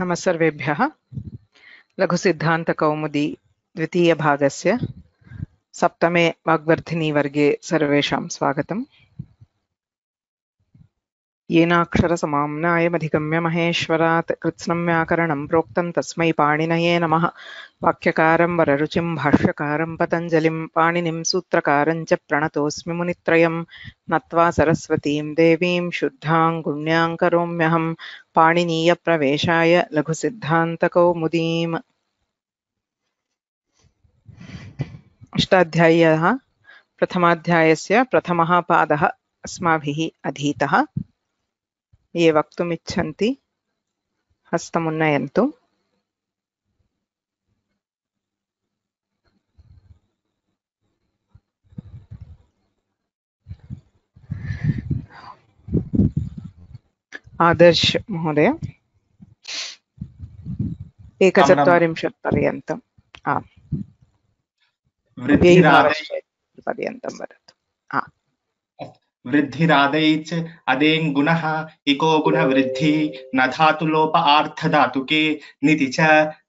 नमः द्वितीय भाग से सप्तमे वाग्वर्धिनीवर्गे सर्वेषां स्वागतम्। येनाक्षरसमाम्नायमधिगम्य महेश्वरात् कृत्स्नं व्याकरणं प्रोक्तं तस्मै पाणिनये नमः। वाक्यकारं वररुचिं, भाष्यकारं पतञ्जलिं, पाणिनिं सूत्रकारं च प्रणतोऽस्मि मुनित्रयं। नत्वा सरस्वतीं देवीं शुद्धां गुण्यां करोम्यहं। पाणिनीयप्रवेशाय लघुसिद्धान्तकौमुदीम्। अष्टाध्याय्यः, प्रथमाध्यायस्य प्रथमः पादः अस्माभिः अधीतः। ये वक्तुमिच्छन्ति हस्तमुन्नयन्तु आदर्श महोदय एकचत्वारिंशत् पर्यन्तम् आम् वृद्धिरादै पर्यन्तं वदतु वृद्धिरादैश्च अदेङ् गुणः इको गुण वृद्धि न धातुलोप आर्धधातुके निति च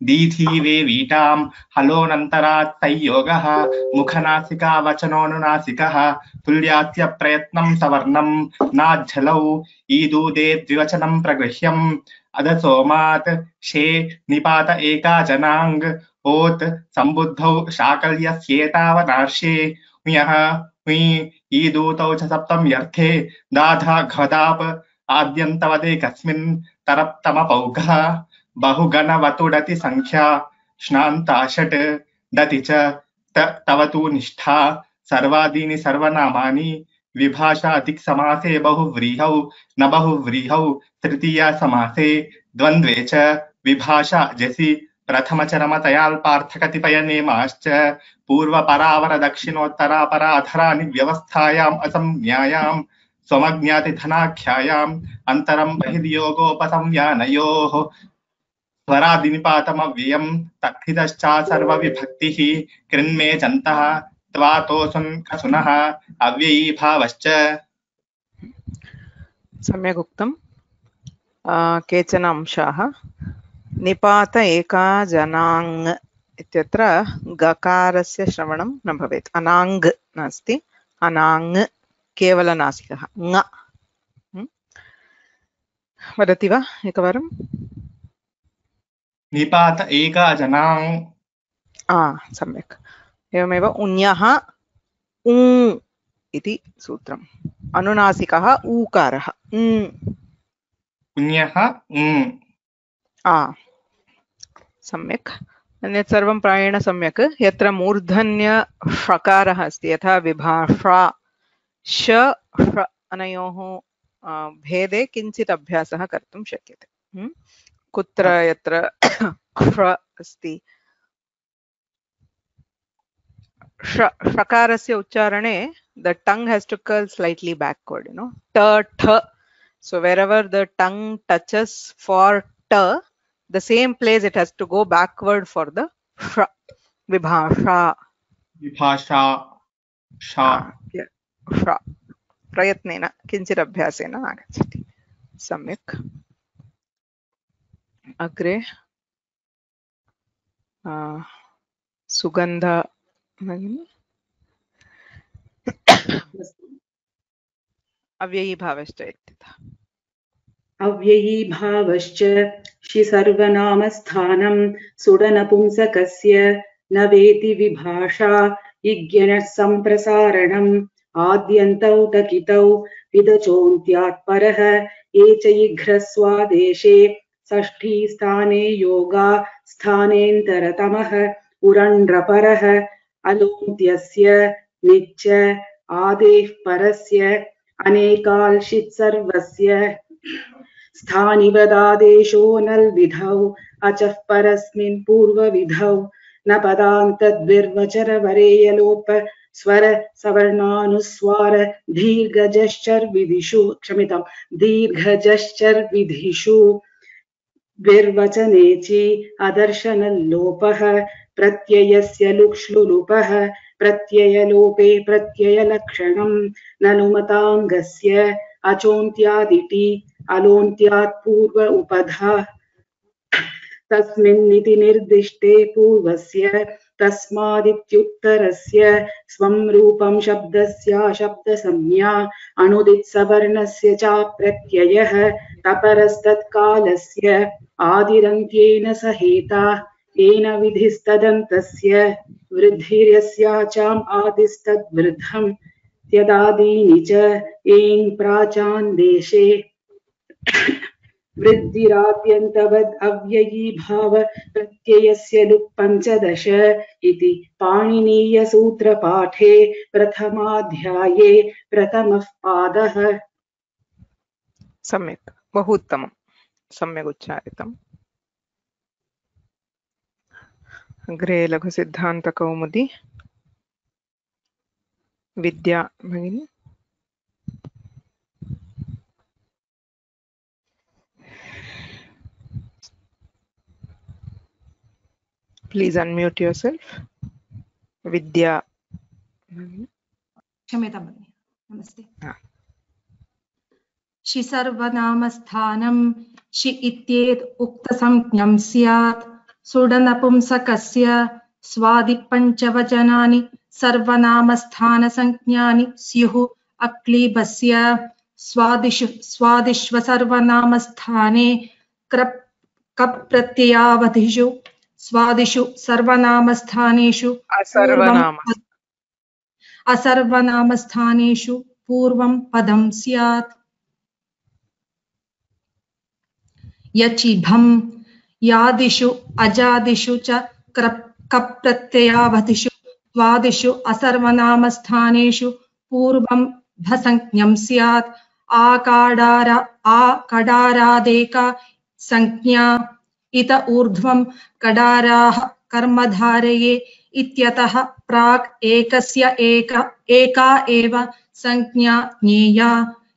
दीधि वे वीटां हलोऽनन्तरात् संयोगः मुखनासिका वचनोऽनुनासिकः तुल्यास्य प्रयत्नं सवर्णं नाज्झलौ ईदूदे द्विवचनं प्रगृह्यम् अधसोमात् शे निपात एका जनाङ् ओत् सम्बुद्धौ शाकल्यस्येतावनार्षे हुयः हुयि ईदूतौ च सप्तम्यर्थे दाधा घदाप आद्यन्तवदेकस्मिन् तरप्तमपौघः बहुगणवतुडति सङ्ख्या श्नान्ता षट् डति च तव तु निष्ठा सर्वादीनि सर्वनामानि विभाषादिक्समासे बहुव्रीहौ न बहुव्रीहौ तृतीया समासे द्वन्द्वे च विभाषा जसि प्रथमचरमतयाल्पार्थकतिपयनेमाश्च पूर्वपरावरदक्षिणोत्तरापराधरानि व्यवस्थायाम् असंज्ञायां स्वमज्ञातिधनाख्यायाम् अन्तरं बहिर्योगोपसंज्ञानयोः स्वरादिनिपातमव्ययम् तत्थितश्चा सर्वविभक्तिः कृन्मे जन्तः त्वातोऽसुन् कसुनः अव्ययीभावश्च सम्यक् उक्तं केचन अंशाः। निपात एका जनाङ् इत्यत्र गकारस्य श्रवणं न भवेत्। अनाङ् नास्ति। अनाङ् केवलनासिकः ङ। वदति वा एकवारं? निपात एका जनां आ सम्यक्। एवमेव उञः ऊ इति सूत्रम्। अनुनासिकः ऊकारः। म्. आ। सम्यक्। अन्यत् सर्वं प्रायेण सम्यक्। यत्र मूर्धन्य षकारः अस्ति यथा विभाषा श अनयोः भेदे किञ्चित् अभ्यासः कर्तुं शक्यते। कुत्र यत्र ष अस्ति। षकारस्य उच्चारणे the tongue has to curl slightly backward you know. Ta th so wherever the tongue touches for ta the same place it has to go backward for the sh vibhasha विभाषा शा sh प्रयत्नेन किञ्चित् अभ्यासेन आगच्छति सम्यक् अग्रे सुगन्ध अव्ययीभावश्च इत्यतः अव्ययीभावश्च शि सर्वनामस्थानं सुडनपुंसकस्य न वेति विभाषा इज्ञनः सम्प्रसारणम् आद्यन्तौ टकितौ विदचोऽन्त्यात् परः ये च इघ्रस्वादेशे षष्ठीस्थाने योगा स्थानेन्तरतमः उरण्ड्रपरः अलोन्त्यस्य निच्च आदेः परस्य अनेकाल्षित् सर्वस्य स्थानिवदादेशो नल्विधौ, अचः परस्मिन् पूर्वविधौ। न पदान्तद्विर्वचरवरेयलोप स्वर सवर्णानुस्वार दीर्घजश्चर्विधिषु क्षम्यतां दीर्घजश्चर्विधिषु। द्विर्वचनेचि अदर्शनल्लोपः, प्रत्ययस्य लुक्ष्लुलुपः, प्रत्ययलोपे प्रत्ययलक्षणं ननुमताङ्गस्य अचोन्त्यादिति अलोन्त्यात् पूर्व उपधा। तस्मिन्निति निर्दिष्टे पूर्वस्य, तस्मादित्युत्तरस्य, स्वं रूपं शब्दस्याशब्दसंज्ञा, अनुदित्सवर्णस्य च प्रत्ययः तपरस्तत्कालस्य आदिरन्त्येन सहेता, येन विधिस्तदन्तस्य, वृद्धिर्यस्याचाम् आदिस्तद्वृद्धम्, त्यदादीनि च येङ् वृद्धिराद्यन्तवद् अव्ययी भाव प्रत्ययस्य लुक् पञ्चदश इति पाणिनीयसूत्रपाठे प्रथमाध्याये प्रथमः पादः। सम्यक् बहु उत्तमं सम्यक् उच्चारितम्। अग्रे लघुसिद्धान्तकौमुदी। विद्या, भगिनी। Please unmute yourself. Vidya. क्षम्यतां भगिनि नमस्ते। शि सर्वनामस्थानं शि इत्येत् उक्तसंज्ञं स्यात् सुडनपुंसकस्य स्वादिपञ्चवचनानि सर्वनामस्थानसंज्ञानि स्युः अक्लीबस्य स्वादिषु स्वादिष्वसर्वनामस्थाने क्रप् कप् प्रत्ययावधिषु स्वादिषु सर्वनामस्थानेषु असर्वनाम। असर्वनामस्थानेषु पूर्वं पदं स्यात्। यचिभं यादिषु अजादिषु च क्रप् कप् स्वादिषु असर्वनामस्थानेषु पूर्वं भसंज्ञं स्यात्। आकाडार आकडारादेका संज्ञा इत ऊर्ध्वं कडाराः कर्मधारये इत्यतः प्राक् एकस्य एक एका एव संज्ञा ज्ञेया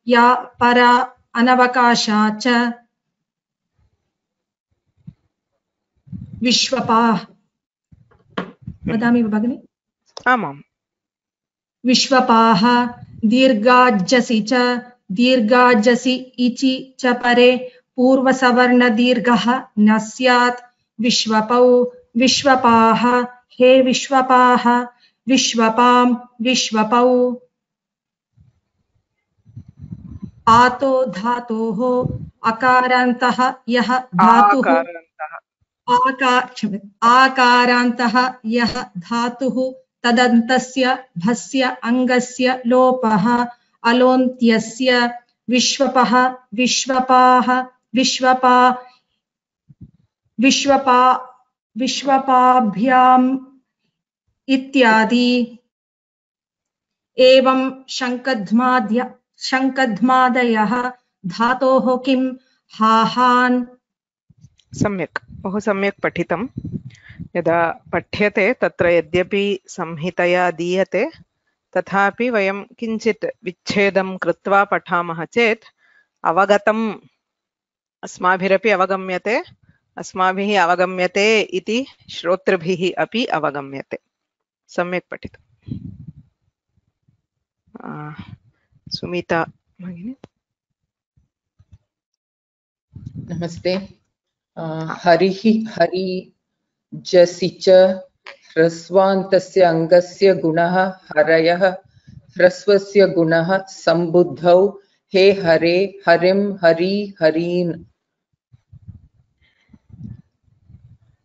या परा अनवकाशा च। विश्वपाः। वदामि भगिनि? आमाम्। विश्वपाः दीर्घाजसि च दीर्घाजसि इचि च परे पूर्वसवर्णदीर्घः न स्यात्। विश्वपौ विश्वपाः हे विश्वपाः विश्वपां विश्वपौ। आतो धातोः अकारान्तः यः धातुः। आकारान्तः। आका क्षम्यताम्। आकारान्तः यः धातुः। तदन्तस्य भस्य अङ्गस्य लोपः। अलोन्त्यस्य विश्वपः विश्वपाः। विश्वपा विश्वपा, विश्वपाभ्याम् इत्यादि। एवं शङ्कध्माद्य शङ्कध्मादयः धातोः किं हाहान्। सम्यक्, बहु सम्यक् पठितं यदा पठ्यते, तत्र यद्यपि संहितया दीयते, तथापि वयं किञ्चित् विच्छेदं कृत्वा पठामः चेत्, अवगतम् अस्माभिरपि अवगम्यते अस्माभिः अवगम्यते इति श्रोतृभिः अपि अवगम्यते। सम्यक् पठितम् सुमिता भगिनी? नमस्ते। हरिः हरि जसि च ह्रस्वान्तस्य अङ्गस्य गुणः हरयः ह्रस्वस्य गुणः सम्बुद्धौ। हे हरे हरिं हरि हरीन्।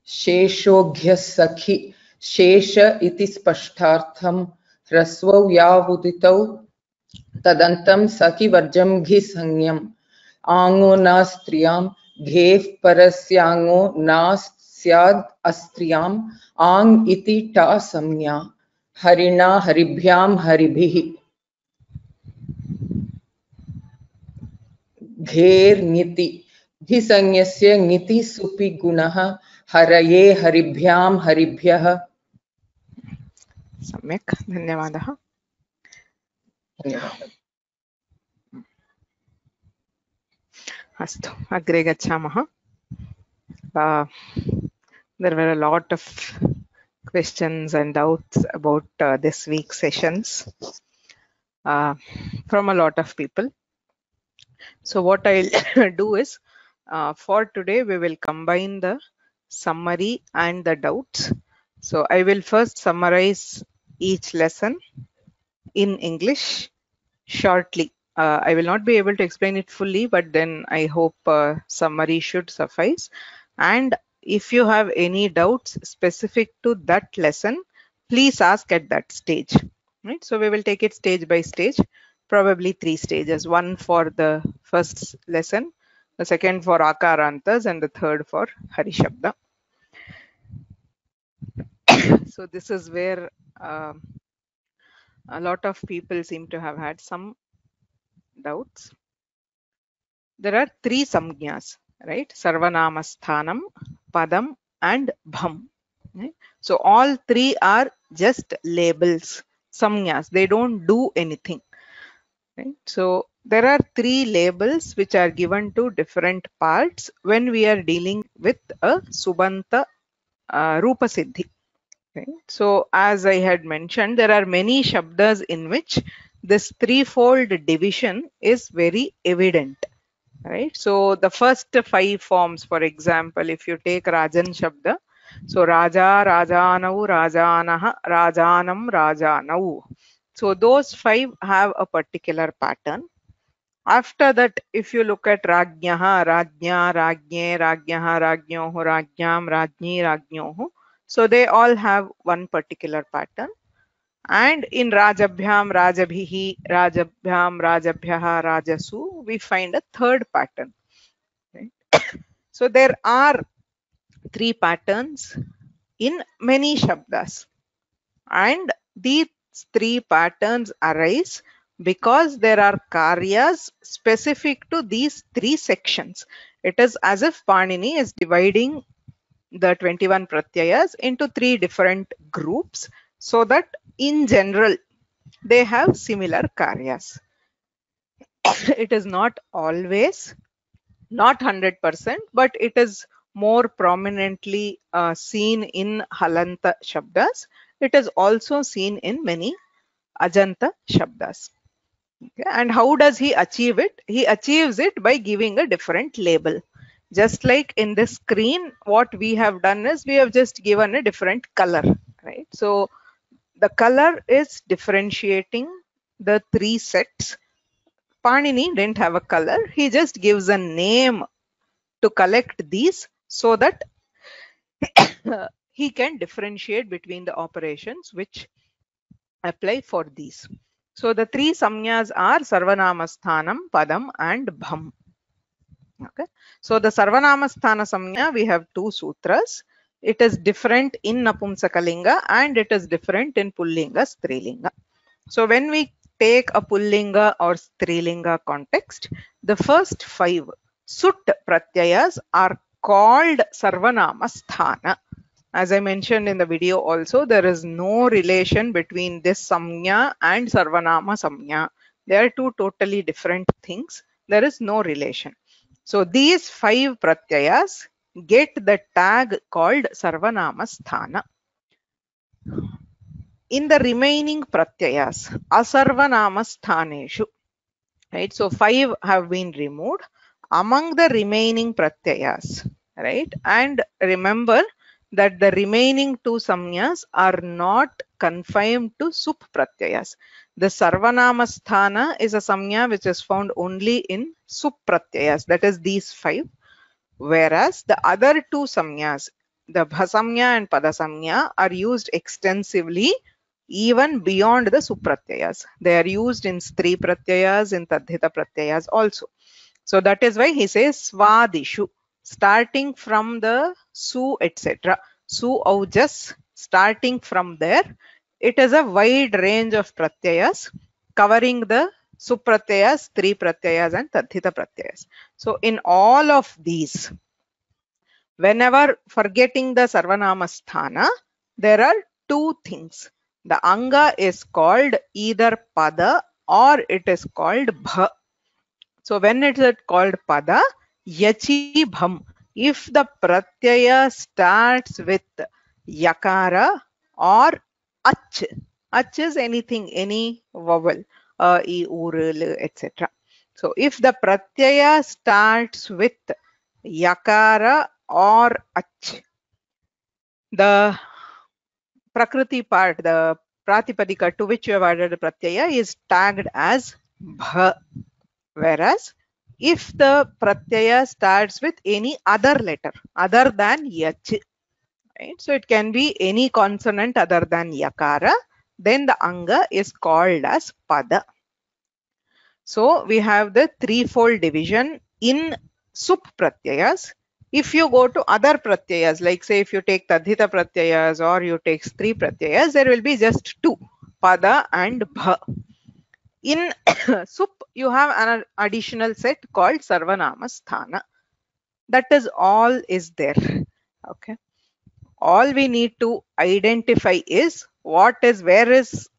शेषोऽघ्यः सखि। शेष इति स्पष्टार्थं। ह्रस्वौ यावुदितौ। तदन्तं सखिवर्जं घि संज्ञम्। आङो न स्त्रियाँ। घेः परस्याङो न स्याद् अस्त्रियाम् आङ् इति टा संज्ञा। हरिणा हरिभ्यां हरिभिः। घेर्ङिति घिसंज्ञस्य ङिति सुपि गुणः। हरये हरिभ्याम हरिभ्यः। सम्यक्, धन्यवादः। अस्तु, अग्रे गच्छामः। There of a lot of questions and doubts about this a lot of people so what I do is for today we will combine the summary and the doubts. So I will first summarize each lesson in English shortly. Uh, I will not be able to explain it fully, but then I hope uh, summary should suffice. And if you have any doubts specific to that lesson, please ask at that stage. Right. So we will take it stage by stage, probably three stages. One for the first lesson, the second for Akarantas, and the third for Harishabda. so this is where um, a lot of people seem to have had some doubts. There are three samgyas, right? Sarvanamasthanam, Padam, and Bham. Right? So all three are just labels, samgyas. They don't do anything. Right? So there are three labels which are given to different parts when we are dealing with a Subanta uh, Rupa Siddhi. Okay. So as I had mentioned, there are many shabdas in which this threefold division is very evident. Right. So the first five forms, for example, if you take Rajan Shabda, so Raja, Rajanau, Rajanaha, Rajanam, Rajanau. So those five have a particular pattern. After that, if you look at Rajnyaha, Rajnya, Rajnye, Rajnyaha, Rajnyoho, Rajnyam, Rajni, Rajnyoho. So they all have one particular pattern. And in Rajabhyam, Rajabhihi, Rajabhyam, Rajabhyaha, Rajasu, we find a third pattern. Right? so there are three patterns in many Shabdas. And these three patterns arise because there are karyas specific to these three sections. It is as if Panini is dividing the 21 pratyayas into three different groups so that in general they have similar karyas. it is not always, not 100%, but it is more prominently uh, seen in Halanta Shabdas. It is also seen in many Ajanta Shabdas. Okay. And how does he achieve it? He achieves it by giving a different label. Just like in the screen, what we have done is we have just given a different color, right? So the color is differentiating the three sets. Panini didn't have a color. He just gives a name to collect these so that he can differentiate between the operations which apply for these. So the three samyas are Sarvanamasthanam, Padam and Bham. Okay. So the Sarvanamasthana samya, we have two sutras. It is different in Napumsakalinga and it is different in Pullinga, Strilinga. So when we take a Pullinga or Strilinga context, the first five Sut pratyayas are called Sarvanamasthana. As I mentioned in the video also, there is no relation between this samnya and Sarvanama samnya. They are two totally different things. There is no relation. So these five pratyayas get the tag called Sarvanama sthana. In the remaining pratyayas, Asarvanama sthaneshu, right? So five have been removed among the remaining pratyayas, right? And remember that the remaining two samyas are not confined to sup pratyayas. The Sarvanamasthana is a samya which is found only in sup pratyayas, that is these five. Whereas the other two samyas, the bhasamya and padasamya are used extensively even beyond the supratyayas. They are used in stri pratyayas, in tadhita pratyayas also. So that is why he says svadishu starting from the su etc. Su aujas starting from there. It is a wide range of pratyayas covering the supratyayas, stri pratyayas and tadhita pratyayas. So in all of these, whenever forgetting the sarvanamasthana, there are two things. The anga is called either pada or it is called bha. So when it is called pada, yachi bham. If the pratyaya starts with yakara or ach, ach is anything, any vowel, uh, e, urul, etc. So if the pratyaya starts with yakara or ach, the prakriti part, the pratipadika to which you have added pratyaya is tagged as bha. Whereas if the pratyaya starts with any other letter other than yach, right? So it can be any consonant other than yakara, then the anga is called as pada. So we have the threefold division in sup pratyayas. If you go to other pratyayas, like say if you take tadhita pratyayas or you take stri pratyayas, there will be just two, pada and bha. In sup, you have an additional set called sarvanama sthana. That is all is there. Okay. All we need to identify is what is where is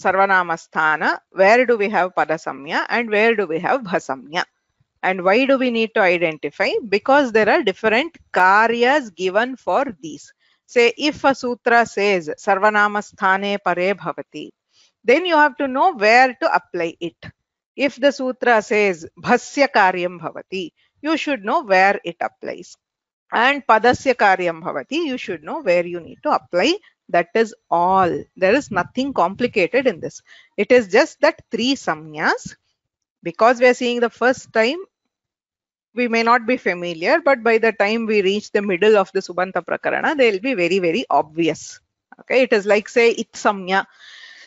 sarvanama sthana, where do we have padasamya and where do we have bhasamya. And why do we need to identify? Because there are different karyas given for these. Say if a sutra says sarvanama sthane pare bhavati, then you have to know where to apply it. If the sutra says bhasya karyam bhavati, you should know where it applies. And padasya karyam bhavati, you should know where you need to apply. That is all. There is nothing complicated in this. It is just that three samyas. Because we are seeing the first time, we may not be familiar, but by the time we reach the middle of the Subanta Prakarana, they will be very, very obvious. Okay, it is like say it samya.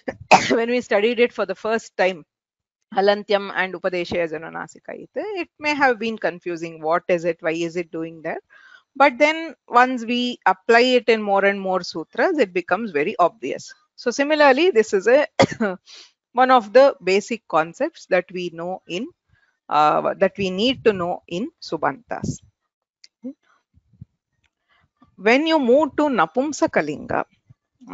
when we studied it for the first time, Halantyam and Upadeshaya Jananasika, it may have been confusing. What is it? Why is it doing that? But then once we apply it in more and more sutras, it becomes very obvious. So similarly, this is a one of the basic concepts that we know in uh, that we need to know in Subantas. When you move to Napumsakalinga,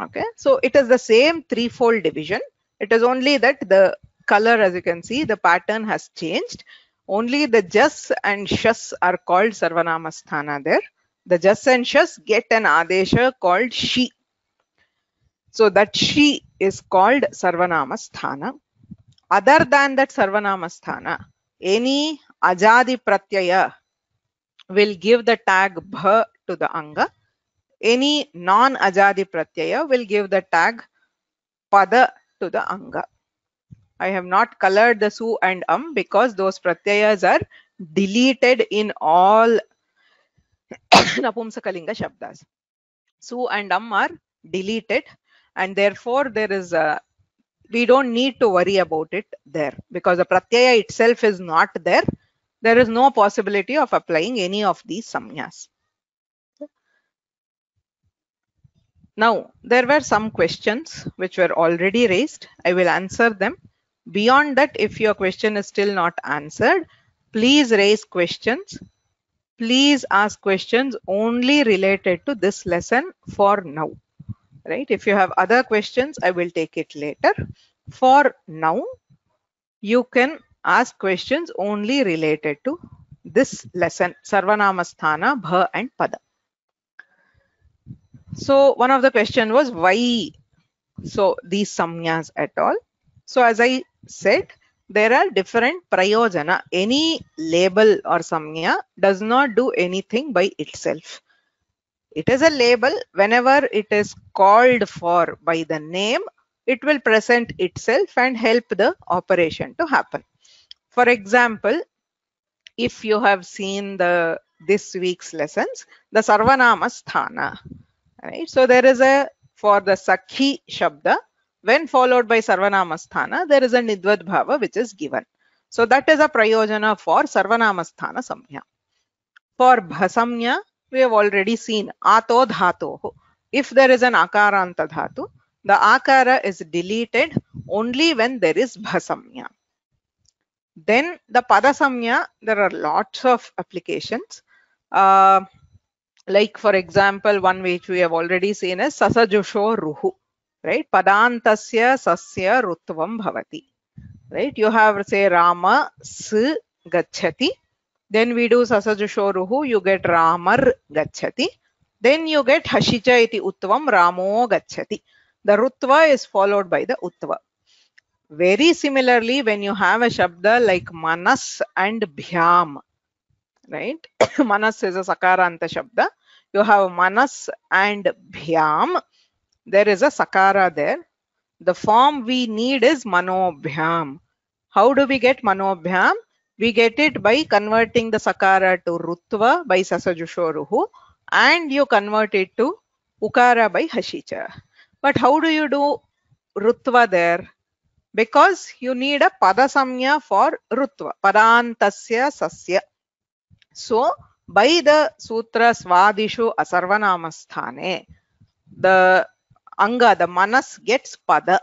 okay, so it is the same threefold division. It is only that the color, as you can see, the pattern has changed. Only the jas and shas are called Sarvanama Sthana there. The jas and shas get an adesha called she. So that she is called Sarvanama Sthana. Other than that Sarvanama Sthana, any ajadi pratyaya will give the tag bha to the anga. Any non-ajadi pratyaya will give the tag pada to the anga. I have not colored the su and um because those pratyayas are deleted in all Napumsakalinga Shabdas. Su and um are deleted and therefore there is a we don't need to worry about it there because the pratyaya itself is not there. There is no possibility of applying any of these samyas. Now, there were some questions which were already raised. I will answer them. Beyond that, if your question is still not answered, please raise questions. Please ask questions only related to this lesson for now. Right? If you have other questions, I will take it later. For now, you can ask questions only related to this lesson, Sarvanamasthana, Bha and Pada. So one of the question was why so these samyas at all. So as I said, there are different prayojana. Any label or samya does not do anything by itself. It is a label whenever it is called for by the name, it will present itself and help the operation to happen. For example, if you have seen the this week's lessons, the Sarvanama Sthana, right? So there is a for the Sakhi Shabda, when followed by Sarvanama Sthana, there is a Nidvad Bhava which is given. So that is a Prayojana for Sarvanama Sthana Samya. For Bhasamya, we have already seen Ato Dhatu. If there is an Akaranta Dhatu, the Akara is deleted only when there is Bhasamya. Then the Padasamya, there are lots of applications. Uh, like for example, one which we have already seen is Sasajusho Ruhu right? Padantasya sasya rutvam bhavati right? You have say rama s gachati then we do Sasajusho Ruhu, you get ramar gachati then you get hashicha iti utvam ramo gachati the rutva is followed by the utva. Very similarly when you have a shabda like manas and bhyam right manas is a sakaranta shabda you have manas and bhyam. There is a sakara there. The form we need is manobhyam. How do we get manobhyam? We get it by converting the sakara to rutva by sasajushoruhu and you convert it to ukara by hashicha. But how do you do rutva there? Because you need a padasamya for rutva, padantasya sasya. So by the sutra svadishu asarvanamasthane, the anga, the manas gets pada.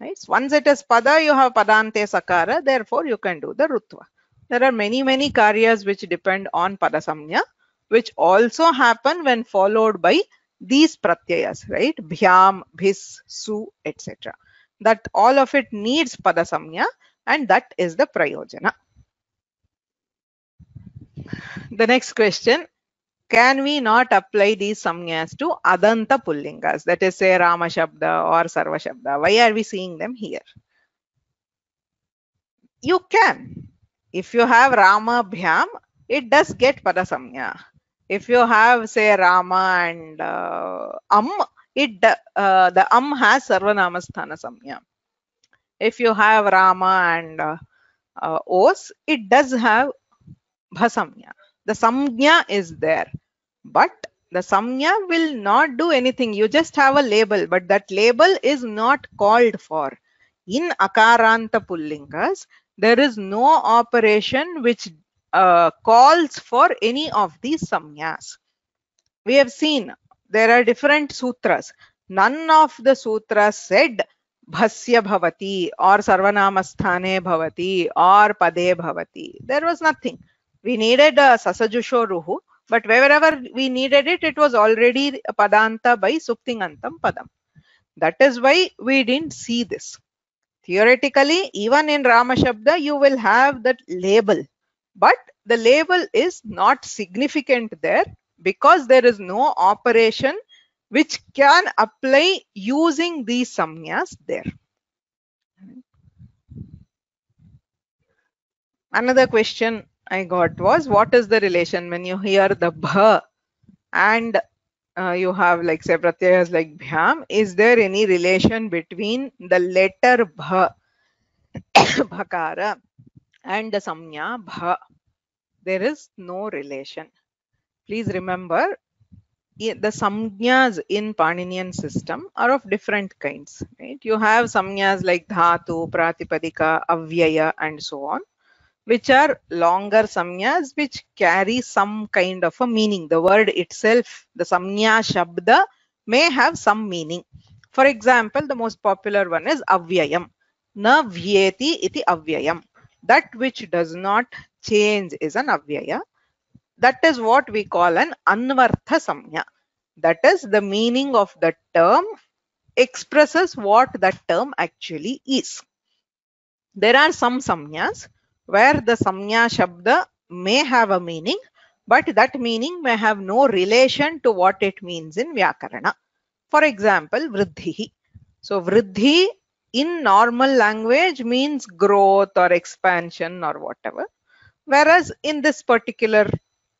Right? Once it is pada, you have padante sakara, therefore you can do the rutva. There are many, many karyas which depend on padasamya, which also happen when followed by these pratyayas, right? Bhyam, bhis, su, etc. That all of it needs padasamya and that is the prayojana. The next question, can we not apply these samyas to adanta pullingas, that is say Rama Shabda or Sarva Shabda? Why are we seeing them here? You can. If you have Rama Bhyam, it does get padasamya. If you have say Rama and uh, Am, it uh, the Am has Sarvanamasthana samya. If you have Rama and uh, uh, Os, it does have Bhasamya. The Samnya is there, but the Samnya will not do anything. You just have a label, but that label is not called for. In Akaranta Pullingas, there is no operation which uh, calls for any of these Samnyas. We have seen there are different sutras. None of the sutras said bhasya bhavati or sarvanamasthane bhavati or pade bhavati. There was nothing. We needed a sasajusho ruhu, but wherever we needed it, it was already padanta by suptingantam padam. That is why we didn't see this. Theoretically, even in Rama Shabda, you will have that label, but the label is not significant there because there is no operation which can apply using these samnyas there. Another question I got was what is the relation when you hear the bha and uh, you have like say pratyayas like bhyam is there any relation between the letter bha bhakara and the samnya bha there is no relation. Please remember the samnyas in Paninian system are of different kinds, right? You have samnyas like dhatu, pratipadika, avyaya, and so on, which are longer samnyas which carry some kind of a meaning. The word itself, the samnya shabda, may have some meaning. For example, the most popular one is avyayam. Na vyeti iti avyayam. That which does not change is an avyaya that is what we call an anvartha samnya. That is the meaning of the term expresses what that term actually is. There are some samnyas where the samnya shabda may have a meaning, but that meaning may have no relation to what it means in Vyakarana. For example, vriddhi. So vriddhi in normal language means growth or expansion or whatever. Whereas in this particular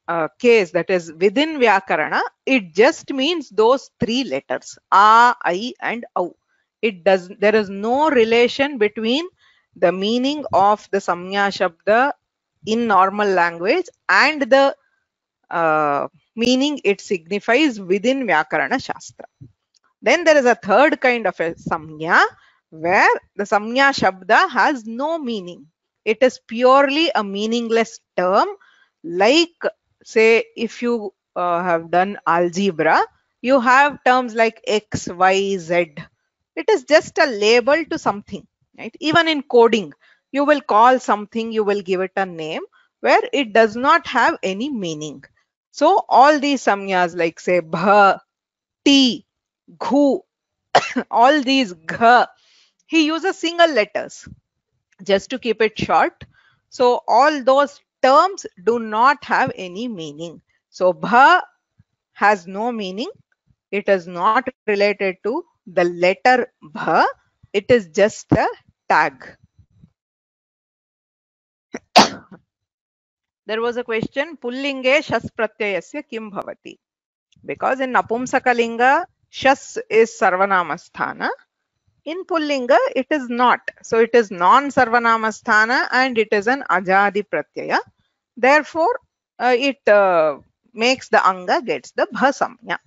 uh, case that is within Vyakarana, it just means those three letters A, I and Au. It does there is no relation between the meaning of the Samnya Shabda in normal language and the uh, meaning it signifies within Vyakarana Shastra. Then there is a third kind of a Samnya where the Samnya Shabda has no meaning. It is purely a meaningless term like say if you uh, have done algebra you have terms like x y z it is just a label to something right even in coding you will call something you will give it a name where it does not have any meaning so all these samyas like say bha t ghu all these gha he uses single letters just to keep it short so all those terms do not have any meaning. So bha has no meaning. It is not related to the letter bha. It is just a tag. there was a question pullinge shas pratyayasya kim bhavati Because in Napumsakalinga, Shas is Sarvanamasthana. In Pullinga, it is not. So it is non-Sarvanamasthana and it is an Ajadi Pratyaya. Therefore, uh, it uh, makes the Anga gets the Bhasamya.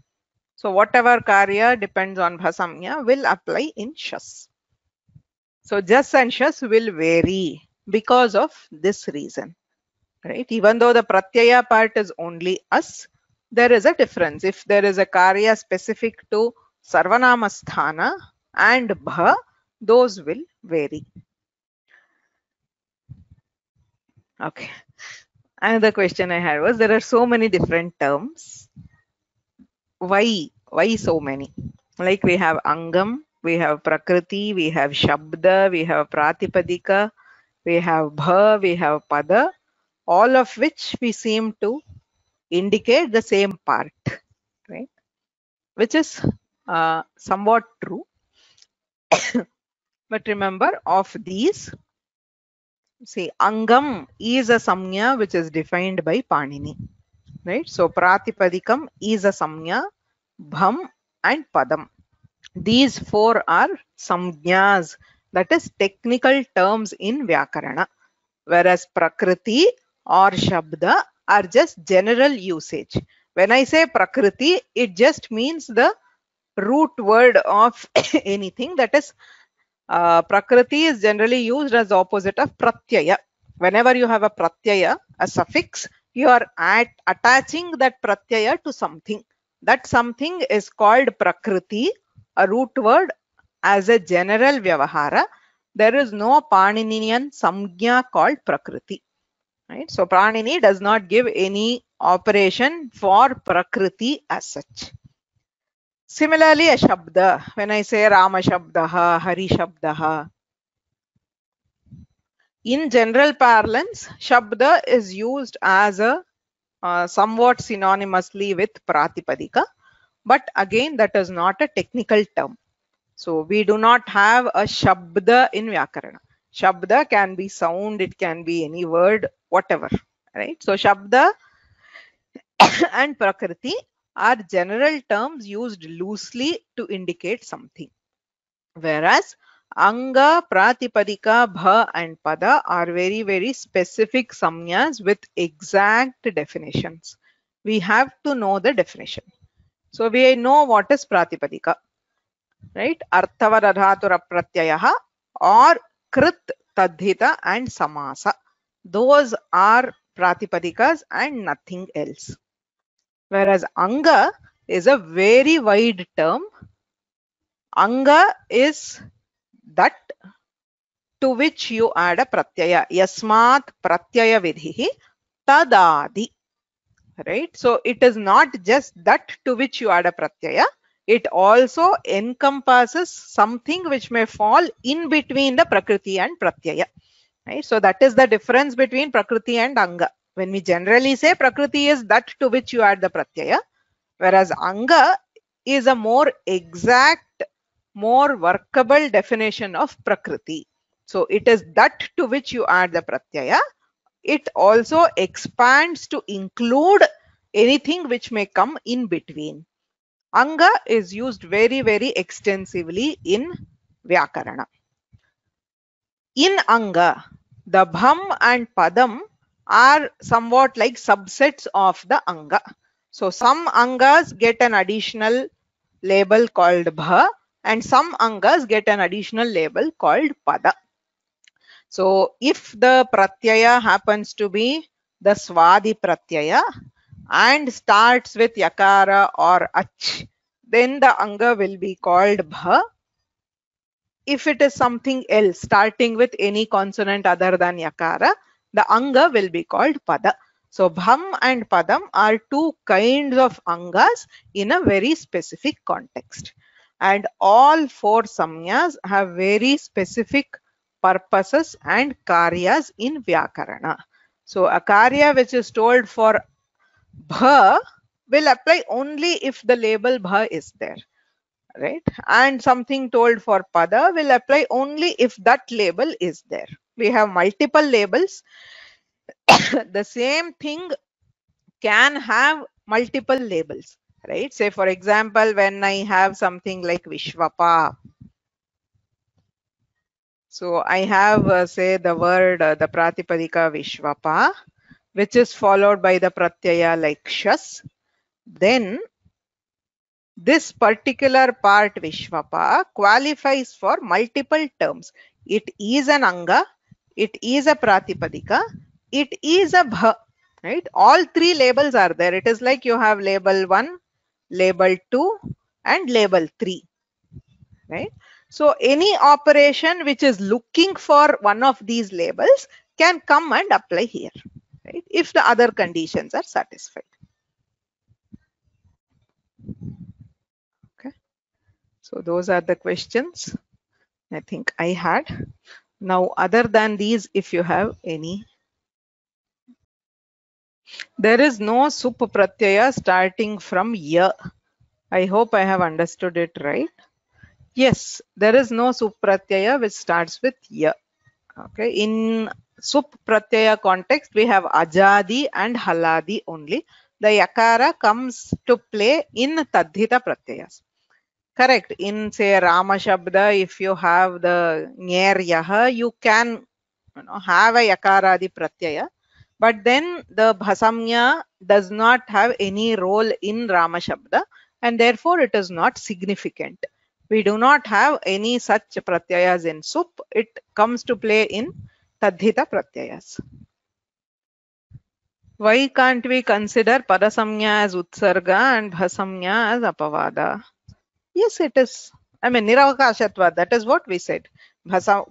So whatever Karya depends on Bhasamya will apply in Shas. So Jas and will vary because of this reason. Right? Even though the Pratyaya part is only us, there is a difference. If there is a Karya specific to Sarvanamasthana and Bha, those will vary. Okay. Another question I had was there are so many different terms. Why? Why so many? Like we have Angam, we have Prakriti, we have Shabda, we have Pratipadika, we have Bha, we have Pada, all of which we seem to indicate the same part, right? Which is uh, somewhat true. but remember, of these, see, Angam is a samnya which is defined by Panini, right? So, Pratipadikam is a samnya, Bham and Padam. These four are samnyas, that is technical terms in Vyakarana, whereas Prakriti or Shabda are just general usage. When I say Prakriti, it just means the root word of anything. That is uh, prakriti is generally used as opposite of pratyaya. Whenever you have a pratyaya a suffix you are at attaching that pratyaya to something. That something is called prakriti a root word as a general vyavahara there is no paninian samgya called prakriti right? So Panini does not give any operation for prakriti as such. Similarly, a shabda, when I say Rama Shabdaha, Hari Shabdaha, in general parlance, Shabda is used as a uh, somewhat synonymously with Pratipadika, but again, that is not a technical term. So, we do not have a Shabda in Vyakarana. Shabda can be sound, it can be any word, whatever, right? So, Shabda and Prakriti are general terms used loosely to indicate something. Whereas Anga, Pratipadika, Bha and Pada are very, very specific samnyas with exact definitions. We have to know the definition. So we know what is Pratipadika, right? Arthavadadhatura pratyayaha or Krit, Tadhita and Samasa. Those are Pratipadikas and nothing else whereas anga is a very wide term anga is that to which you add a pratyaya yasmat pratyaya vidhi tadadi right? So it is not just that to which you add a pratyaya. It also encompasses something which may fall in between the prakriti and pratyaya right? So that is the difference between prakriti and anga. When we generally say prakriti is that to which you add the pratyaya whereas anga is a more exact more workable definition of prakriti. So it is that to which you add the pratyaya it also expands to include anything which may come in between anga is used very very extensively in vyakarana in anga the bham and padam are somewhat like subsets of the anga. So some angas get an additional label called bha and some angas get an additional label called pada. So if the pratyaya happens to be the swadi pratyaya and starts with yakara or ach, then the anga will be called bha. If it is something else starting with any consonant other than yakara, the anga will be called pada. So bham and padam are two kinds of angas in a very specific context. And all four samyas have very specific purposes and karyas in Vyakarana. So a karya which is told for bha will apply only if the label bha is there. Right? And something told for pada will apply only if that label is there we have multiple labels the same thing can have multiple labels right? Say, for example, when I have something like Vishwapa. So I have, uh, say, the word, uh, the Pratipadika Vishwapa, which is followed by the Pratyaya like Shas. Then this particular part Vishwapa qualifies for multiple terms. It is an Anga, it is a Pratipadika, it is a Bha, right? All three labels are there. It is like you have label 1, label 2 and label 3, right? So any operation which is looking for one of these labels can come and apply here, right? If the other conditions are satisfied. Okay. So those are the questions I think I had. Now, other than these, if you have any. There is no sup pratyaya starting from ya. I hope I have understood it right. Yes, there is no sup pratyaya which starts with ya. Okay, in sup pratyaya context, we have ajadi and haladi only. The yakara comes to play in tadhita pratyayas. Correct. In say Rama Shabda, if you have the nyer yaha, you can you know, have a yakaradi pratyaya. But then the bhasamya does not have any role in Rama Shabda and therefore it is not significant. We do not have any such pratyayas in sup. It comes to play in tadhita pratyayas. Why can't we consider padasamya as utsarga and bhasamya as apavada? Yes, it is. I mean, niravakashatva, that is what we said. Bhasa,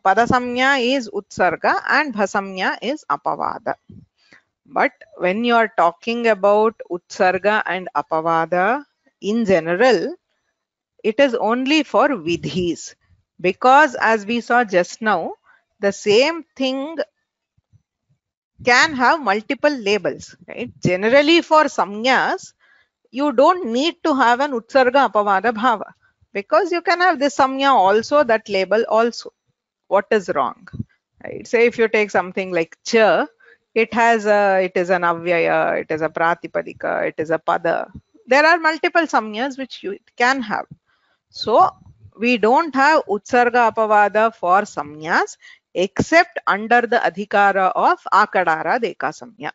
is utsarga and bhasamya is apavada. But when you are talking about utsarga and apavada in general, it is only for vidhis. Because as we saw just now, the same thing can have multiple labels, right? Generally for samyas, you don't need to have an utsarga apavada bhava because you can have this samya also, that label also. What is wrong? Right? Say if you take something like cha, it has a, it is an avyaya, it is a pratipadika, it is a pada. There are multiple samyas which you can have. So we don't have utsarga apavada for samyas except under the adhikara of akadara deka samya.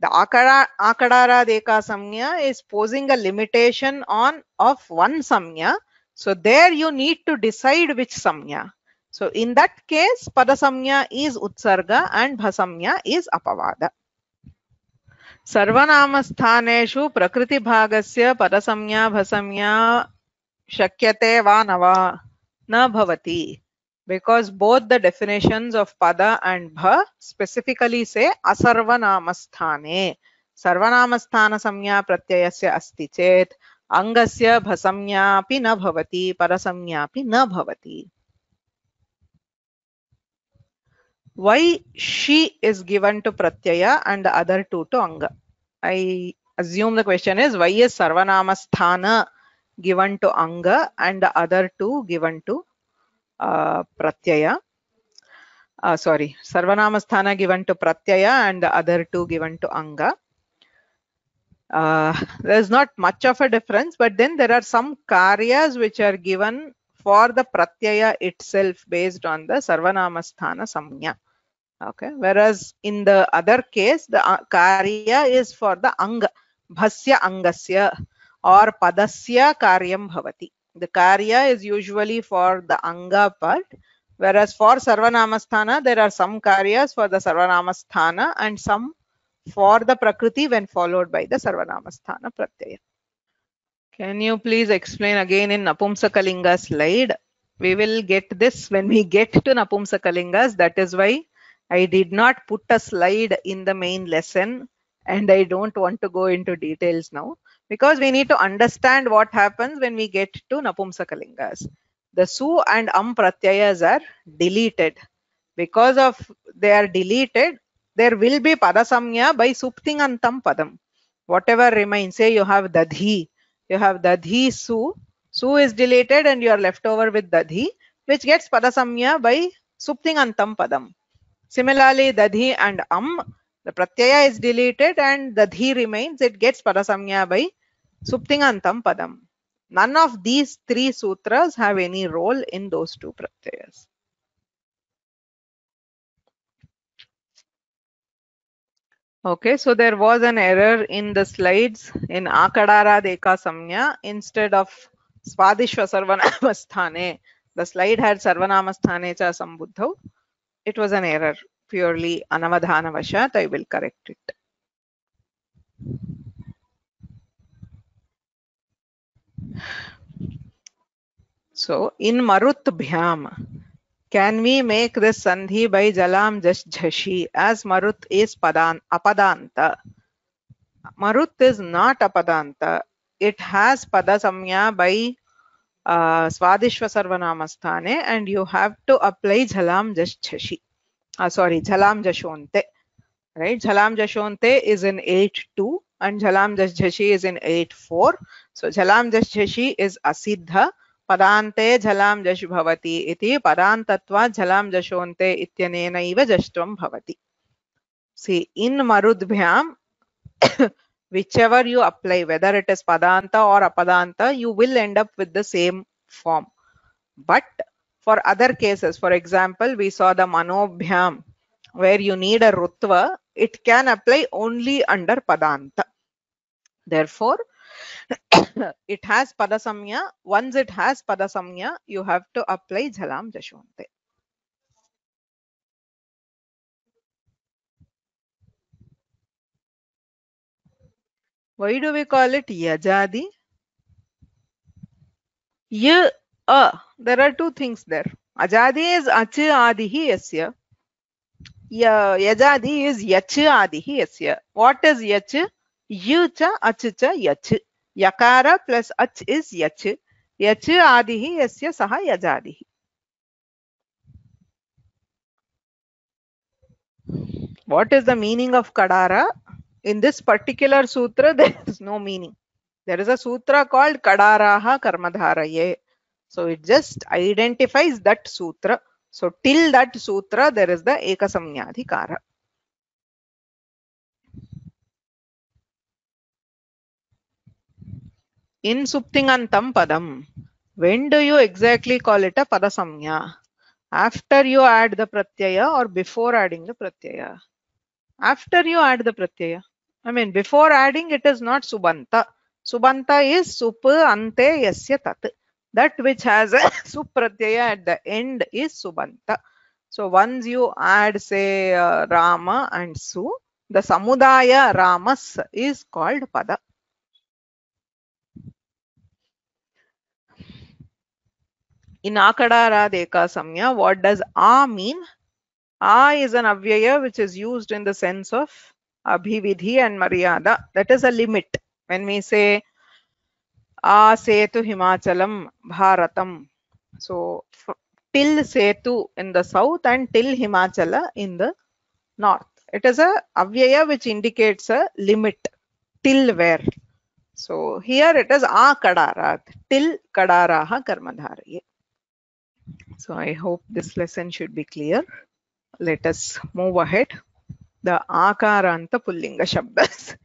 The akara, akadara deka samya is posing a limitation on of one samya. So there you need to decide which samya. So in that case, padasamya is utsarga and bhasamya is apavada. सर्वनामस्थानेषु प्रकृतिभागस्य पदसंज्ञा भसंज्ञा shakyate va na bhavati because both the definitions of pada and bha specifically say asarvanamasthane sarvanamasthana samya pratyayasya asti chet angasya bhasamyapi na bhavati parasamyapi na bhavati. Why she is given to pratyaya and the other two to anga? I assume the question is why is sarvanamasthana given to anga and the other two given to uh, pratyaya. Uh, sorry, sarvanamasthana given to pratyaya and the other two given to anga. Uh, there's not much of a difference, but then there are some karyas which are given for the pratyaya itself based on the sarvanamasthana samnya. Okay, whereas in the other case, the uh, karya is for the anga, bhasya angasya or padasya karyam bhavati. The karya is usually for the anga part whereas for sarvanamasthana there are some karyas for the sarvanamasthana and some for the prakriti when followed by the sarvanamasthana pratyaya. Can you please explain again in napumsakalinga slide? We will get this when we get to napumsakalingas. That is why i did not put a slide in the main lesson and i don't want to go into details now because we need to understand what happens when we get to napumsakalingas. The su and am pratyayas are deleted. Because of they are deleted, there will be padasamya by suptingantam padam. Whatever remains, say you have dadhi, you have dadhi su, su is deleted and you are left over with dadhi, which gets padasamya by suptingantam padam. Similarly, dadhi and am, the pratyaya is deleted and dadhi remains, it gets padasamya by Suptingantam padam. None of these three sutras have any role in those two pratyayas. Okay, so there was an error in the slides in Akadara Deka Samya instead of Swadishva Sarvanamasthane. The slide had Sarvanamasthane cha Sambuddhau. It was an error, purely Anavadhana Vashat. I will correct it. So in marut Marutbhyam, can we make this sandhi by jhalam jash jhashi as marut is padan apadanta? Marut is not apadanta. It has padasamya by uh, Swadishva Sarvanamasthane and you have to apply Jalam just jhashi. Uh, sorry, Jalam jashonte. Right? Jhalam jashonte is in 8-2 and Jhalam Jasjashi is in 8-4. So Jhalam Jasjashi is Asiddha. Padante Jhalam Jash Bhavati iti Padantatva Jhalam Jashonte ityanena iva Jashtvam Bhavati. See, in Marudbhyam, whichever you apply, whether it is Padanta or Apadanta, you will end up with the same form. But for other cases, for example, we saw the Manobhyam, where you need a Rutva it can apply only under padanta therefore it has padasamya. Once it has padasamya, you have to apply jhalam jashonte. Why do we call it yajadi? Ya, a. There are two things there. Ajadi is achi adihi yasya. Ya, yajadi is yachi adihi yasya. What is yachi? Yucha achicha yachi. Yakara plus ach is yach. Yach adihi yasya saha yajadihi. What is the meaning of Kadara? In this particular sutra, there is no meaning. There is a sutra called Kadaraha Karmadharaye. So it just identifies that sutra. So till that sutra, there is the Ekasamnyadhikara. in suptingantam padam when do you exactly call it a padasamya? After you add the pratyaya or before adding the pratyaya? After you add the pratyaya. I mean before adding it is not subanta. Subanta is sup ante yasya tat that which has a supratyaya at the end is subanta so once you add say uh, rama and su the samudaya ramas is called pada. In akadara deka samya what does a mean? A is an avyaya which is used in the sense of abhividhi and maryada. That is a limit. When we say a setu himachalam bharatam so till setu in the south and till himachala in the north it is a avyaya which indicates a limit till where so here it is a kadarat till kadaraha karmadharaye so I hope this lesson should be clear. Let us move ahead. The Akaranta Pullinga Shabdas.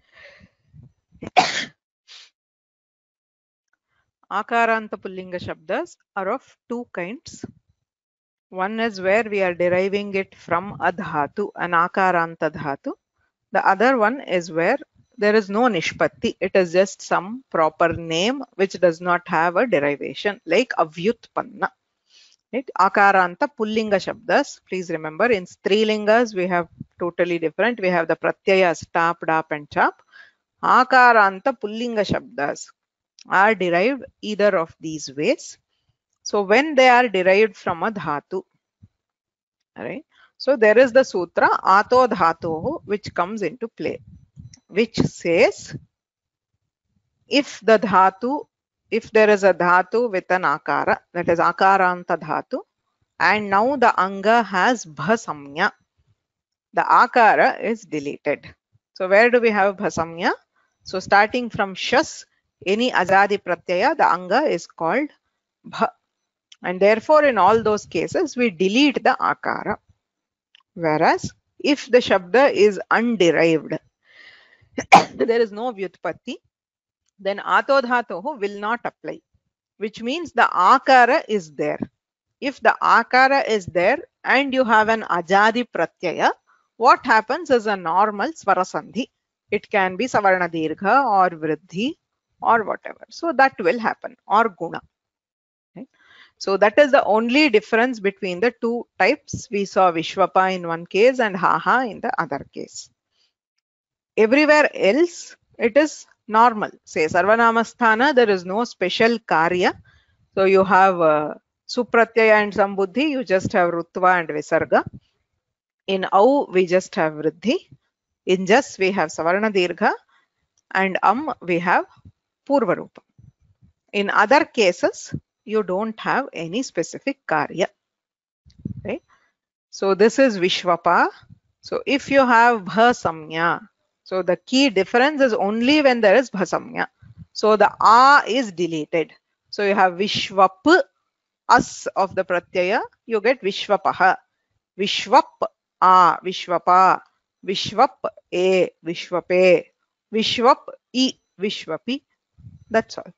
Akaranta Pullinga Shabdas are of two kinds. One is where we are deriving it from a dhatu, an Akaranta dhatu. The other one is where there is no nishpatti. It is just some proper name which does not have a derivation like avyutpanna right akaranta pullinga shabdas please remember in strilingas we have totally different we have the pratyayas tap dap and chap akaranta pullinga shabdas are derived either of these ways so when they are derived from a dhatu right so there is the sutra ato dhatu which comes into play which says if the dhatu if there is a dhatu with an akara, that is akaranta dhatu, and now the anga has bhasamya, the akara is deleted. So where do we have bhasamya? So starting from shas, any ajadi pratyaya, the anga is called bha. And therefore in all those cases, we delete the akara. Whereas if the shabda is underived, there is no vyutpatti, then ato dhatoh will not apply, which means the akara is there. If the akara is there and you have an ajadi pratyaya, what happens is a normal swarasandhi. It can be savarna dirgha or vriddhi or whatever. So that will happen or guna. So that is the only difference between the two types. We saw Vishwapa in one case and Haha in the other case. Everywhere else, it is normal. Say Sarvanamasthana, there is no special karya. So you have uh, Supratyaya and Sambuddhi, you just have Rutva and Visarga. In Au, we just have Vriddhi. In Jas, we have Savarna Dirgha. And Am, we have Purvarupa. In other cases, you don't have any specific karya. Right? So this is Vishwapa. So if you have Bhasamya, so the key difference is only when there is Bhasamya. So the A is deleted. So you have Vishwap, As of the Pratyaya, you get Vishwapaha. Vishwap, A, Vishwapa, Vishwap, A, Vishwape, Vishwap, E, Vishwapi. That's all.